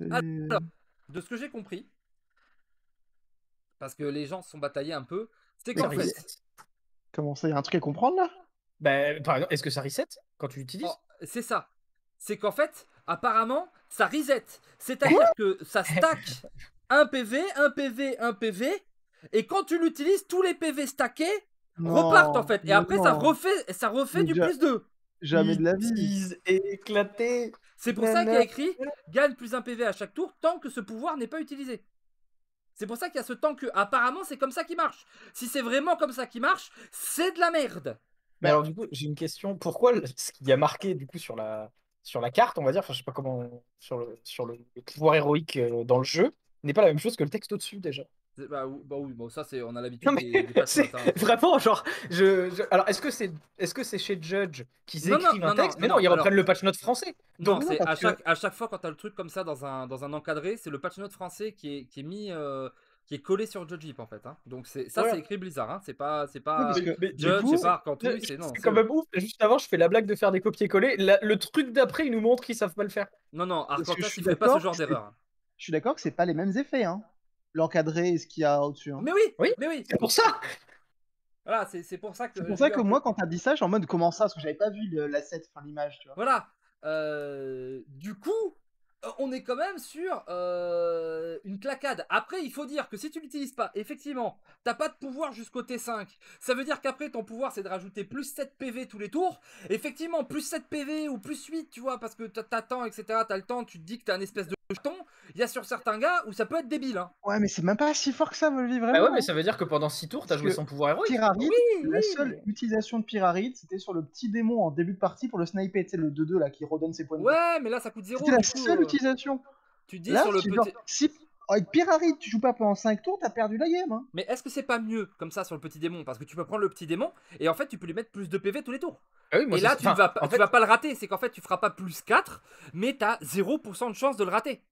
De ce que j'ai compris, parce que les gens se sont bataillés un peu, c'est qu'en fait, reset. Comment ça, il y a un truc à comprendre là? Ben, par exemple, est-ce que ça reset quand tu l'utilises? Oh, c'est ça. C'est qu'en fait, apparemment, ça reset. C'est-à-dire que ça stack un PV, un PV, un PV. Et quand tu l'utilises, tous les PV stackés repartent en fait. Et après, ça refait, ça refait Mais du plus 2. Jamais de la vie. Éclatée. C'est pour ça qu'il y a écrit gagne plus un PV à chaque tour tant que ce pouvoir n'est pas utilisé. C'est pour ça qu'il y a ce temps que. Apparemment, c'est comme ça qui marche. Si c'est vraiment comme ça qui marche, c'est de la merde. Mais alors, du coup, j'ai une question. Pourquoi ce qu'il y a marqué du coup sur la, sur la carte, on va dire, enfin, je sais pas comment, sur le, sur le, le pouvoir héroïque euh, dans le jeu, n'est pas la même chose que le texte au-dessus déjà? C'est- Bah, ou- bah oui, bon, ça, c'est on a l'habitude Non, des, des c'est vraiment genre. Je, je- alors, est-ce que c'est est-ce que c'est chez Judge qu'ils Non, non, écrivent non, un non, texte? Mais non, non, ils alors- reprennent le patch note français. Non, Donc, c'est parce à que- chaque, à chaque fois quand tu as le truc comme ça dans un, dans un encadré, c'est le patch note français qui est, qui est mis, euh, qui est collé sur Jojip en fait. hein. Donc c'est ça, Voilà. c'est écrit Blizzard. Hein. C'est pas, c'est Oui, pas que, du Judge, c'est pas Arcantouille, c'est c'est non. c'est c'est quand eux. même ouf. Juste avant, je fais la blague de faire des copier-coller. Le truc d'après, ils nous montrent qu'ils savent pas le faire. Non, non, Arcantas, il fait pas ce genre c'est- d'erreur. je suis d'accord que c'est pas les mêmes effets, hein. L'encadré et ce qu'il y a au-dessus. hein. Mais oui, Oui. mais oui. C'est pour ça. Voilà, c'est c'est pour ça que. C'est pour ça que moi, quand t'as dit ça, je suis en mode comment ça? Parce que j'avais pas vu l'asset, enfin l'image, tu vois. Voilà. Euh, du coup, euh, on est quand même sur euh, une claquade. Après, il faut dire que si tu l'utilises pas, effectivement, t'as pas de pouvoir jusqu'au T5. Ça veut dire qu'après, ton pouvoir, c'est de rajouter plus 7 PV tous les tours. Effectivement, plus 7 PV ou plus 8, tu vois, parce que t'a- t'attends, etc. T'as le temps, tu te dis que t'as un espèce de Il y a sur certains gars où ça peut être débile. Hein. Ouais, mais c'est même pas si fort que ça, Volvi, vraiment. Ah ouais, mais ça veut dire que pendant 6 tours, t'as joué son pouvoir héroïque. Pyraride, Oui, la oui, seule utilisation de Pyraride, c'était sur le petit démon en début de partie pour le sniper, tu sais, le 2-2 là qui redonne ses points de vie. Ouais, mais là, ça coûte 0. C'était la seule utilisation. Tu dis Là, sur le petit. genre, si avec Pyraride tu joues pas pendant 5 tours, t'as perdu la game. Hein. Mais est-ce que c'est pas mieux comme ça sur le petit démon? Parce que tu peux prendre le petit démon et en fait tu peux lui mettre plus de PV tous les tours. Ah oui, moi, et là tu enfin, vas, tu fait, vas pas le rater, c'est qu'en fait tu feras pas plus 4, mais t'as 0% de chance de le rater.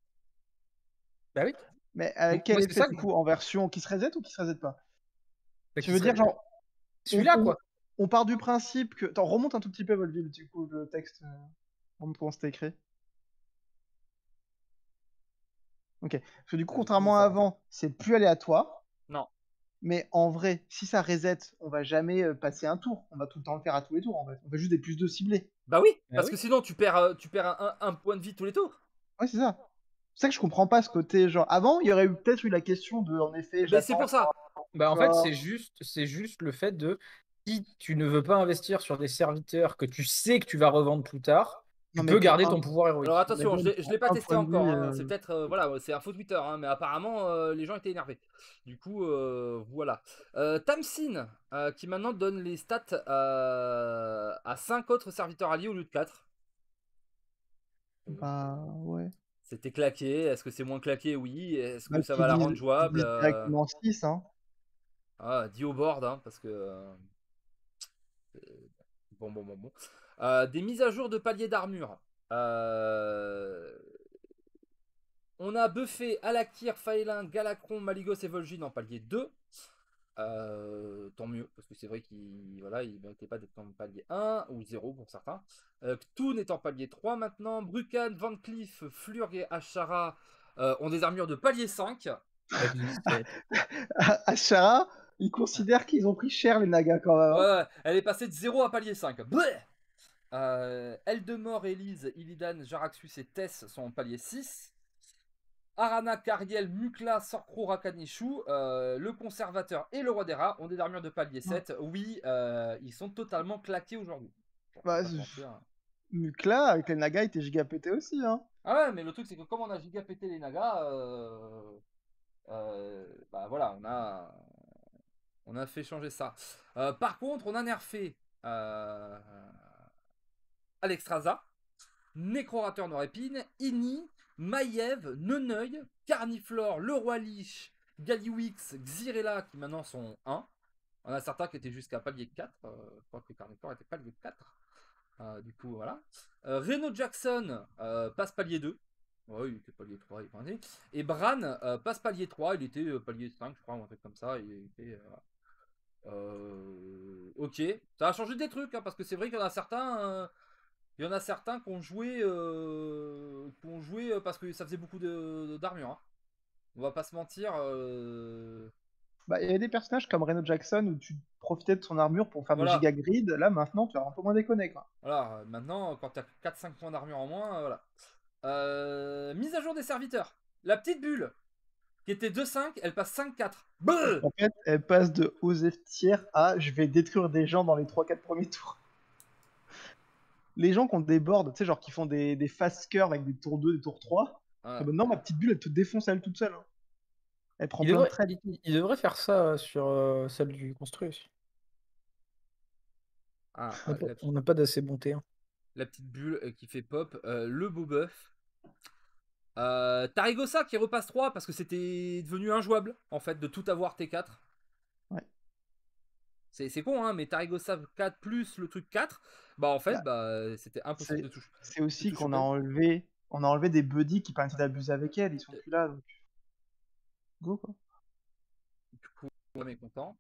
Bah oui. Mais avec quel effet ça du coup En version qui se reset ou qui se reset pas? Bah, Tu veux dire, genre, Celui-là, on- quoi. on part du principe que. Attends, remonte un tout petit peu, Volville, du coup, le texte. euh, Remonte comment c'était écrit. Ok. Parce que du coup, contrairement à va. avant, c'est plus aléatoire. Non. Mais en vrai, si ça reset, on va jamais euh, passer un tour. On va tout le temps le faire à tous les tours, en fait. On fait juste des plus de ciblés. Bah oui, Bah parce oui. que sinon tu perds, euh, tu perds un, point de vie tous les tours. Ouais, c'est ça. C'est ça que je comprends pas ce côté. Genre, avant, il y aurait eu peut-être eu la question de, en effet, Mais c'est pour ça. Bah, en fait, c'est juste, c'est juste le fait de si tu ne veux pas investir sur des serviteurs que tu sais que tu vas revendre plus tard, tu peux garder un- ton pouvoir héroïque. Alors attention, je bon, l'ai- pas testé encore. hein. euh, C'est peut-être, euh, voilà, c'est un faux Twitter, hein, mais apparemment euh, les gens étaient énervés. Du coup, euh, voilà. Euh, Tamsin, euh, qui maintenant donne les stats euh, à 5 autres serviteurs alliés au lieu de 4. Bah, ouais. C'était claqué. Est-ce que c'est moins claqué? Oui. Est-ce que Bah, ça va la rendre jouable? directement 6, hein. Ah, dit au board, hein, parce que. Bon, bon, bon, bon. Euh, des mises à jour de paliers d'armure. Euh, On a buffé Alakir, Faelin, Galacron, Maligos et Vol'jin en palier 2. Euh, tant mieux, parce que c'est vrai qu'il voilà, il méritait pas d'être en palier 1 ou 0 pour certains. Euh, Ktun est en palier 3 maintenant. Brukan, Van Cleef, Flurg et Ashara euh, ont des armures de palier 5. Avec une liste. Ashara, Ils considèrent qu'ils ont pris cher les Nagas quand même. hein. Ouais, elle est passée de 0 à palier 5. Bleh euh, Eldemort, Elise, Illidan, Jaraxus et Tess sont en palier 6. Arana, Cariel, Mukla, Sorcro, Rakanishu, euh, le conservateur et le roi des rats ont des armures de palier 7. Oui, euh, ils sont totalement claqués aujourd'hui. Bah. Mukla, avec les Nagas, il était giga pété aussi. Hein. Ah ouais, mais le truc c'est que comme on a giga pété les nagas, euh, euh, bah voilà, on a, on a fait changer ça. Par contre, on a nerfé euh, Alexstrasza, Nécrorateur Norépine, Ini, Maiev, Neneuil, Carniflore, Le Roi Lich, Galiwix, Xyrella qui maintenant sont 1. On a certains qui étaient jusqu'à palier 4. euh, je crois que Carniflore était palier 4. Euh, du coup, voilà. Euh, Reno Jackson euh, passe palier 2. Ouais, il était palier 3, il est. Et Bran passe palier 3, il était palier 5, je crois, ou un truc comme ça. Ok, ça a changé des trucs, hein, parce que c'est vrai qu'il y en a certains. Il y en a certains qui ont joué, euh, qui ont joué euh, parce que ça faisait beaucoup de- d'armure. hein. On va pas se mentir. euh, Bah, il y avait des personnages comme Reno Jackson où tu profitais de son armure pour faire Voilà. des giga grid. Là, maintenant, tu vas un peu moins déconner. Quoi. Voilà, maintenant, quand tu as 4-5 points d'armure en moins, voilà. Euh, mise à jour des serviteurs. La petite bulle, qui était 2-5, elle passe 5-4. Bleu En fait, elle passe de Osef tiers à je vais détruire des gens dans les 3-4 premiers tours. Les gens qui ont des boards, tu sais, genre qui font des, des fast curves avec des tours 2, des tours 3. Ouais. ah bah non, ma petite bulle, elle te défonce elle toute seule. hein. Elle prend Il plein de devrait, traits. il- il devrait faire ça sur euh, celle du construit aussi. Ah, On ouais, n'a pas- la, On n'a pas d'assez bonté. hein. la petite bulle euh, qui fait pop. euh, le beau bœuf. Euh, Tarigosa qui repasse 3 parce que c'était devenu injouable, en fait, de tout avoir T4. Ouais. C'est c'est con, hein, mais Tarigosa 4 plus le truc 4, bah en fait, Bah, bah, c'était impossible de toucher. C'est aussi qu'on a enlevé, on a enlevé des buddies qui permettaient d'abuser avec elle. Ils sont plus là. Donc... Go quoi. Du coup, on est content.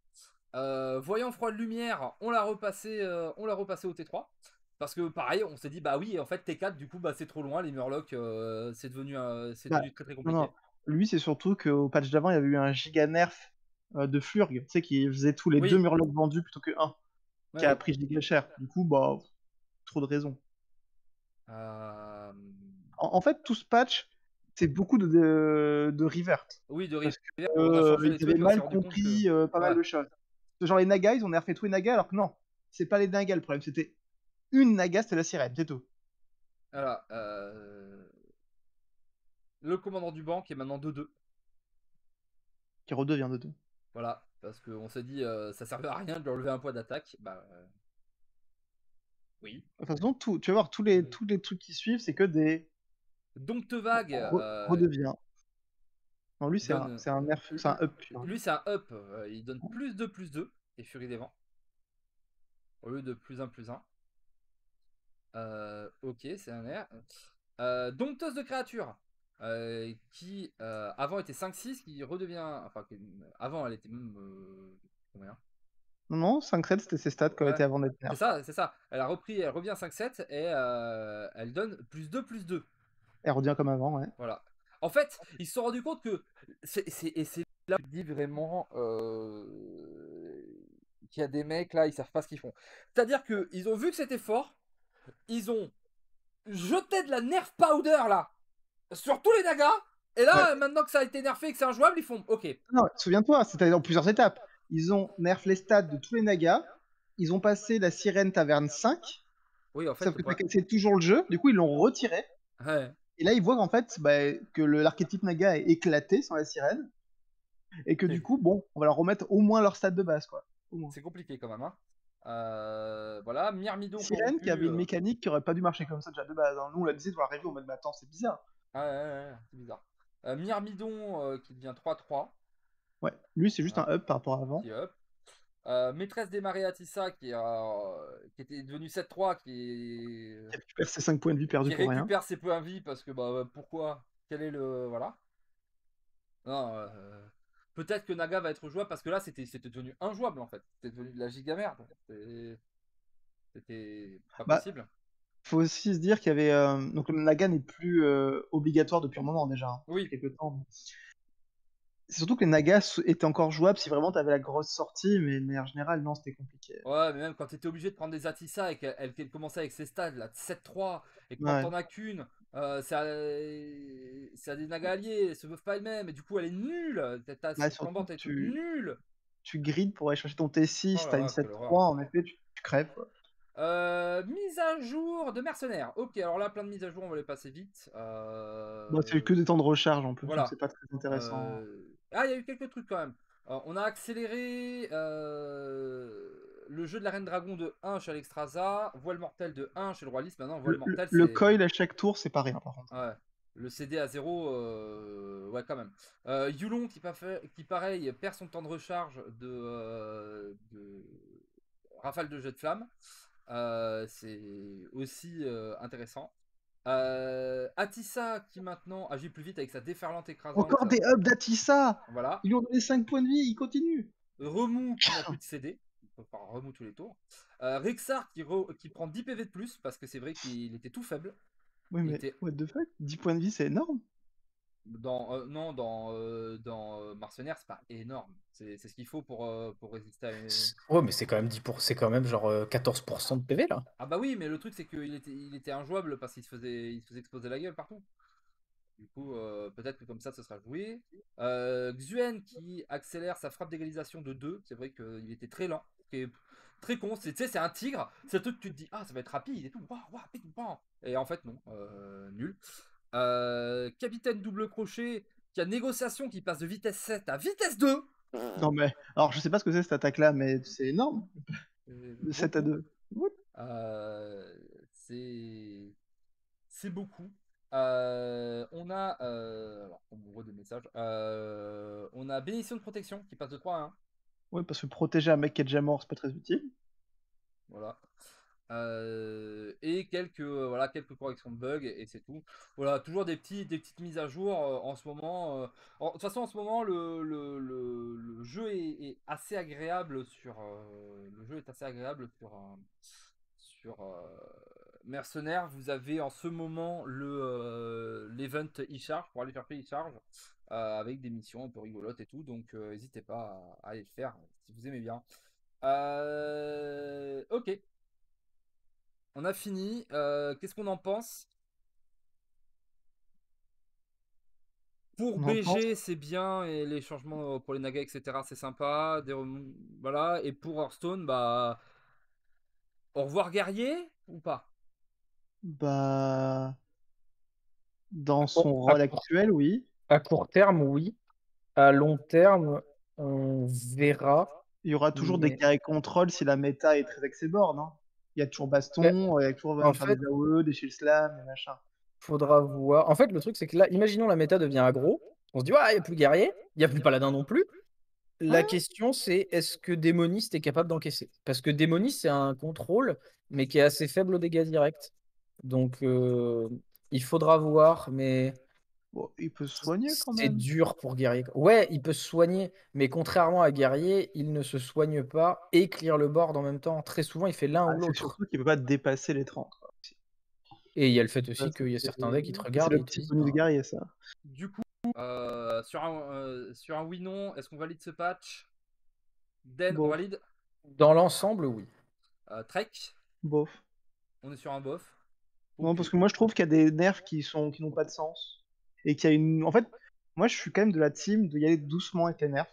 Euh, voyant froid de lumière, on l'a repassé, euh, on l'a repassé au T3. Parce que pareil, on s'est dit bah oui, en fait T4, du coup bah c'est trop loin, les Murlocs, euh, c'est devenu, c'est Bah, devenu très très compliqué. non. Lui, c'est surtout qu'au patch d'avant, il y avait eu un giga nerf de Flurg, tu sais, qui faisait tous les Oui. deux Murlocs vendus plutôt que un, Ouais, qui a pris giga cher. Du coup, bah, trop de raisons. Euh, En, en fait, tout ce patch, c'est beaucoup de, de, de revert. Oui, de Euh, changé les ils avaient mal compris que- euh, pas mal de choses. Genre les Nagas, ils ont nerfé tous les Nagas, alors que non, c'est pas les Nagas le problème, c'était une Naga, c'était la sirène, c'est tout. Voilà. euh, Le commandant du banc qui est maintenant 2-2. Qui redevient de deux. Voilà. Parce qu'on s'est dit, euh, ça servait à rien de lui enlever un poids d'attaque. Bah. euh, Oui. De toute façon, tout, tu vas voir, tous les, Oui. tous les trucs qui suivent, c'est que des Donc te vague. re- euh, redevient. Non, lui, c'est un, un nerf, c'est un up. pur. Lui, c'est un up. il donne plus 2, plus 2. Et Furie des Vents. Au lieu de plus 1, plus 1. Euh, ok, c'est un air. Euh, Dompteuse de créatures. Euh, qui euh, avant était 5-6, qui redevient. Enfin, qui- avant elle était même. euh, combien? Non, non, 5-7, c'était ses stats quand elle Ouais. était avant d'être. C'est ça, c'est ça. Elle a repris, elle revient 5-7 et euh, elle donne plus 2, plus 2. Elle revient comme avant, ouais. Voilà. En fait, ils se sont rendus compte que. c'est c'est- et c'est là je dis vraiment. euh, qu'il y a des mecs là, ils savent pas ce qu'ils font. C'est-à-dire qu'ils ont vu que c'était fort. Ils ont jeté de la nerf powder là. Sur tous les nagas. Et là, maintenant que ça a été nerfé et que c'est injouable, ils font OK. Non, souviens-toi, c'était en plusieurs étapes. Ils ont nerf les stats de tous les Nagas, ils ont passé la sirène taverne 5, Oui, en fait. sauf que cassait toujours le jeu, du coup ils l'ont retiré. Ouais. Et là, ils voient en fait bah, que le- l'archétype Naga est éclaté sans la sirène. Et que Oui. du coup, bon, on va leur remettre au moins leur stat de base, quoi. C'est compliqué quand même. Hein. Euh, voilà, Myrmidon. Sirène qui avait une euh, mécanique qui aurait pas dû marcher comme ça déjà de base. hein. Nous, on l'a dit dans la review en mode, bah attends, c'est bizarre. Ah ouais, ouais, ouais, c'est bizarre. Euh, Myrmidon euh, qui devient 3-3, Ouais, lui, c'est juste un up par rapport à avant. qui up. Euh, Maîtresse des marées Atissa qui, a- qui était devenue 7-3, qui, est- Il récupère ses 5 points de vie perdus qui pour rien. récupère ses points de vie parce que bah pourquoi? Quel est le. Voilà. Non, peut-être que Naga va être jouable parce que là c'était devenu injouable en fait. C'était devenu de la giga merde. C'était- C'était pas Bah, possible. Faut aussi se dire qu'il y avait. euh, Donc le Naga n'est plus euh, obligatoire depuis un moment déjà. hein. Oui. Quelques temps. C'est surtout que les Nagas étaient encore jouables si vraiment t'avais la grosse sortie, mais de manière générale, non, c'était compliqué. Ouais, mais même quand t'étais obligé de prendre des Atissa et qu'elle commençait avec ses stades là, 7-3, et que quand Ouais. t'en as qu'une, euh, c'est à- c'est à des Nagas alliés, elles se meuvent pas elles-mêmes, et du coup elle est nulle. T'as- T'as Ouais, tu- nulle. Tu grides pour aller chercher ton T6, Oh là t'as une quelle 7-3, en effet, tu, tu crèves. quoi. Euh, mise à jour de mercenaires. Ok, alors là, plein de mises à jour, on va les passer vite. Euh, Bon, c'est que des temps de recharge en plus, voilà. c'est pas très intéressant. Euh, Ah, il y a eu quelques trucs quand même. On a accéléré euh, le jeu de la Reine Dragon de 1 chez Alexstrasza, Voile Mortel de 1 chez le Roi Lys. Maintenant, Voile Le, Mortel, le coil à chaque tour, c'est pas rien par contre. Ouais. Le CD à 0, ouais, quand même. Yulon, qui, pareil, perd son temps de recharge de, de rafale de jet de flamme. Euh, c'est aussi euh, intéressant. Euh, Atissa, qui maintenant agit plus vite avec sa déferlante écrasante. Encore des hubs d'Atissa Voilà. Ils lui ont donné 5 points de vie, il continue Remou qui n'a plus de CD. Faire remou tous les tours. Euh, Rexar qui, re- qui prend 10 PV de plus parce que c'est vrai qu'il était tout faible. Oui, Il mais était- what the fuck 10 points de vie, c'est énorme Dans, euh, non, dans, euh, dans euh, Mercenaires, c'est pas énorme. C'est c'est ce qu'il faut pour, euh, pour résister à une. Ouais, mais c'est quand même 10 pour... c'est quand même genre euh, 14% de PV là. Ah bah oui, mais le truc c'est qu'il était, il était injouable parce qu'il se faisait, il se faisait exploser la gueule partout. Du coup, euh, peut-être que comme ça, ce sera joué. Euh, Xuen qui accélère sa frappe d'égalisation de 2. C'est vrai qu'il était très lent. est très con. C'est, tu sais, c'est un tigre. C'est un truc que tu te dis, ah, ça va être rapide et tout. Waouh, waouh. Et en fait, non. euh, nul. Euh, capitaine double crochet qui a négociation qui passe de vitesse 7 à vitesse 2. Non mais, alors je sais pas ce que c'est cette attaque-là, mais c'est énorme, Euh, de 7 à 2. Euh, c'est c'est beaucoup. Euh, on a euh, alors, on me voit des messages. Euh, on a bénédiction de protection qui passe de 3 à 1. Ouais, parce que protéger un mec qui est déjà mort, c'est pas très utile. Voilà. Euh, et quelques euh, voilà quelques corrections de bugs et, c'est tout. Voilà, toujours des petits des petites mises à jour euh, en ce moment. En- de toute façon, en ce moment, le, le, le- jeu est, assez agréable sur le jeu est assez agréable sur sur Mercenaires. Vous avez en ce moment le l'event e-charge pour aller chercher e-charge euh, avec des missions un peu rigolotes et tout. Donc n'hésitez pas à, aller le faire si vous aimez bien. Ok. On a fini. Euh, Qu'est-ce qu'on en pense? Pour On BG, c'est bien et les changements euh, pour les nagas, etc. C'est sympa. Des Voilà. Et pour Hearthstone, bah. Au revoir, guerrier ou pas? Bah. Dans son court- rôle court- actuel, oui. À court terme, oui. À long terme, on verra. Il y aura toujours des carrés contrôle si la méta est très axée. Hein. Il y a toujours baston, il y a toujours en faire fait- des AOE, des shield slam, des machins. Faudra voir. En fait, le truc, c'est que là, imaginons la méta devient aggro. On se dit, ouais, il n'y a plus guerrier, il n'y a plus paladin non plus. La question, c'est est-ce que Démoniste est capable d'encaisser? Parce que Démoniste, c'est un contrôle, mais qui est assez faible aux dégâts directs. Donc, euh, il faudra voir, mais Bon, il peut se soigner quand c'est même. dur pour guerrier. Ouais, il peut se soigner, mais contrairement à guerrier, il ne se soigne pas et clear le board en même temps. Très souvent, il fait l'un Ah, ou c'est l'autre. surtout qu'il peut pas dépasser les 30. quoi. Et il y a le fait aussi qu'il y a c'est- certains decks qui te c'est regardent et le petit bonus guerrier, ça. Du coup, euh, sur, un, euh, sur un oui-non, est-ce qu'on valide ce patch? Den, on Bon. valide? Dans l'ensemble, oui. Euh, Trek, Bof. on est sur un bof. Non, parce que moi je trouve qu'il y a des nerfs qui sont qui n'ont pas de sens. Et qu'il y a une. En fait, moi je suis quand même de la team de y aller doucement avec les nerfs.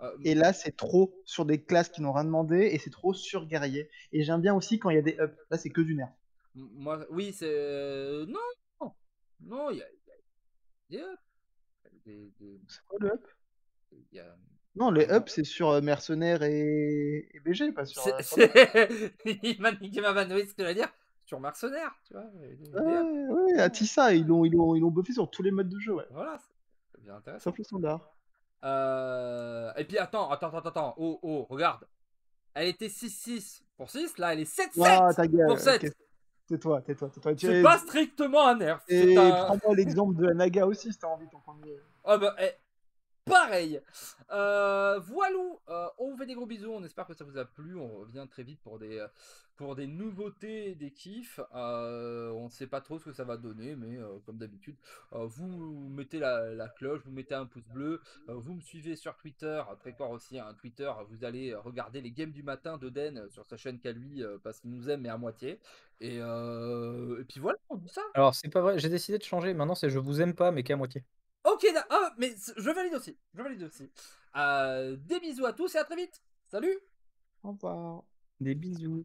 Euh, Et là, c'est trop sur des classes qui n'ont rien demandé et c'est trop sur guerrier. Et j'aime bien aussi quand il y a des ups. Là, c'est que du nerf. Moi, oui, c'est. euh, Non Non, il y a. il y a- il y a des- des- C'est quoi le up? il y a- Non, les Ah, ups, c'est sur euh, mercenaires et... et BG, pas sur. C'est- euh, Il m'a niqué ma vanne, oui, ce que j'allais dire. Sur mercenaire, tu vois. Ouais, ouais, Atissa, ils l'ont ils l'ont- ils l'ont buffé sur tous les modes de jeu, ouais. Voilà, c'est bien intéressant. Standard. Euh, Et puis attends, attends, attends, attends. Oh, oh, regarde. Elle était 6-6 pour 6, là elle est 7-7 Ouah, ta gueule. pour 7. ok. Tais-toi, tais-toi, tais-toi. C'est pas strictement un nerf. Et un... prends-moi l'exemple de la Naga aussi, si t'as envie, ton premier. Ah bah, eh, pareil. Euh, voilou, euh, on vous fait des gros bisous. On espère que ça vous a plu. On revient très vite pour des, pour des nouveautés, des kiffs. Euh, on ne sait pas trop ce que ça va donner, mais euh, comme d'habitude, euh, vous mettez la, cloche, vous mettez un pouce bleu, vous me suivez sur Twitter, Trécor aussi un Twitter. Vous allez regarder les games du matin de Den euh, sur sa chaîne qu'à lui parce qu'il nous aime mais à moitié. Et, puis voilà. Alors, c'est pas vrai, j'ai décidé de changer. Maintenant, c'est je vous aime pas, mais qu'à moitié. Ok, da- ah, mais je valide aussi. Je valide aussi. Euh, des bisous à tous et à très vite. Salut Au revoir. Des bisous.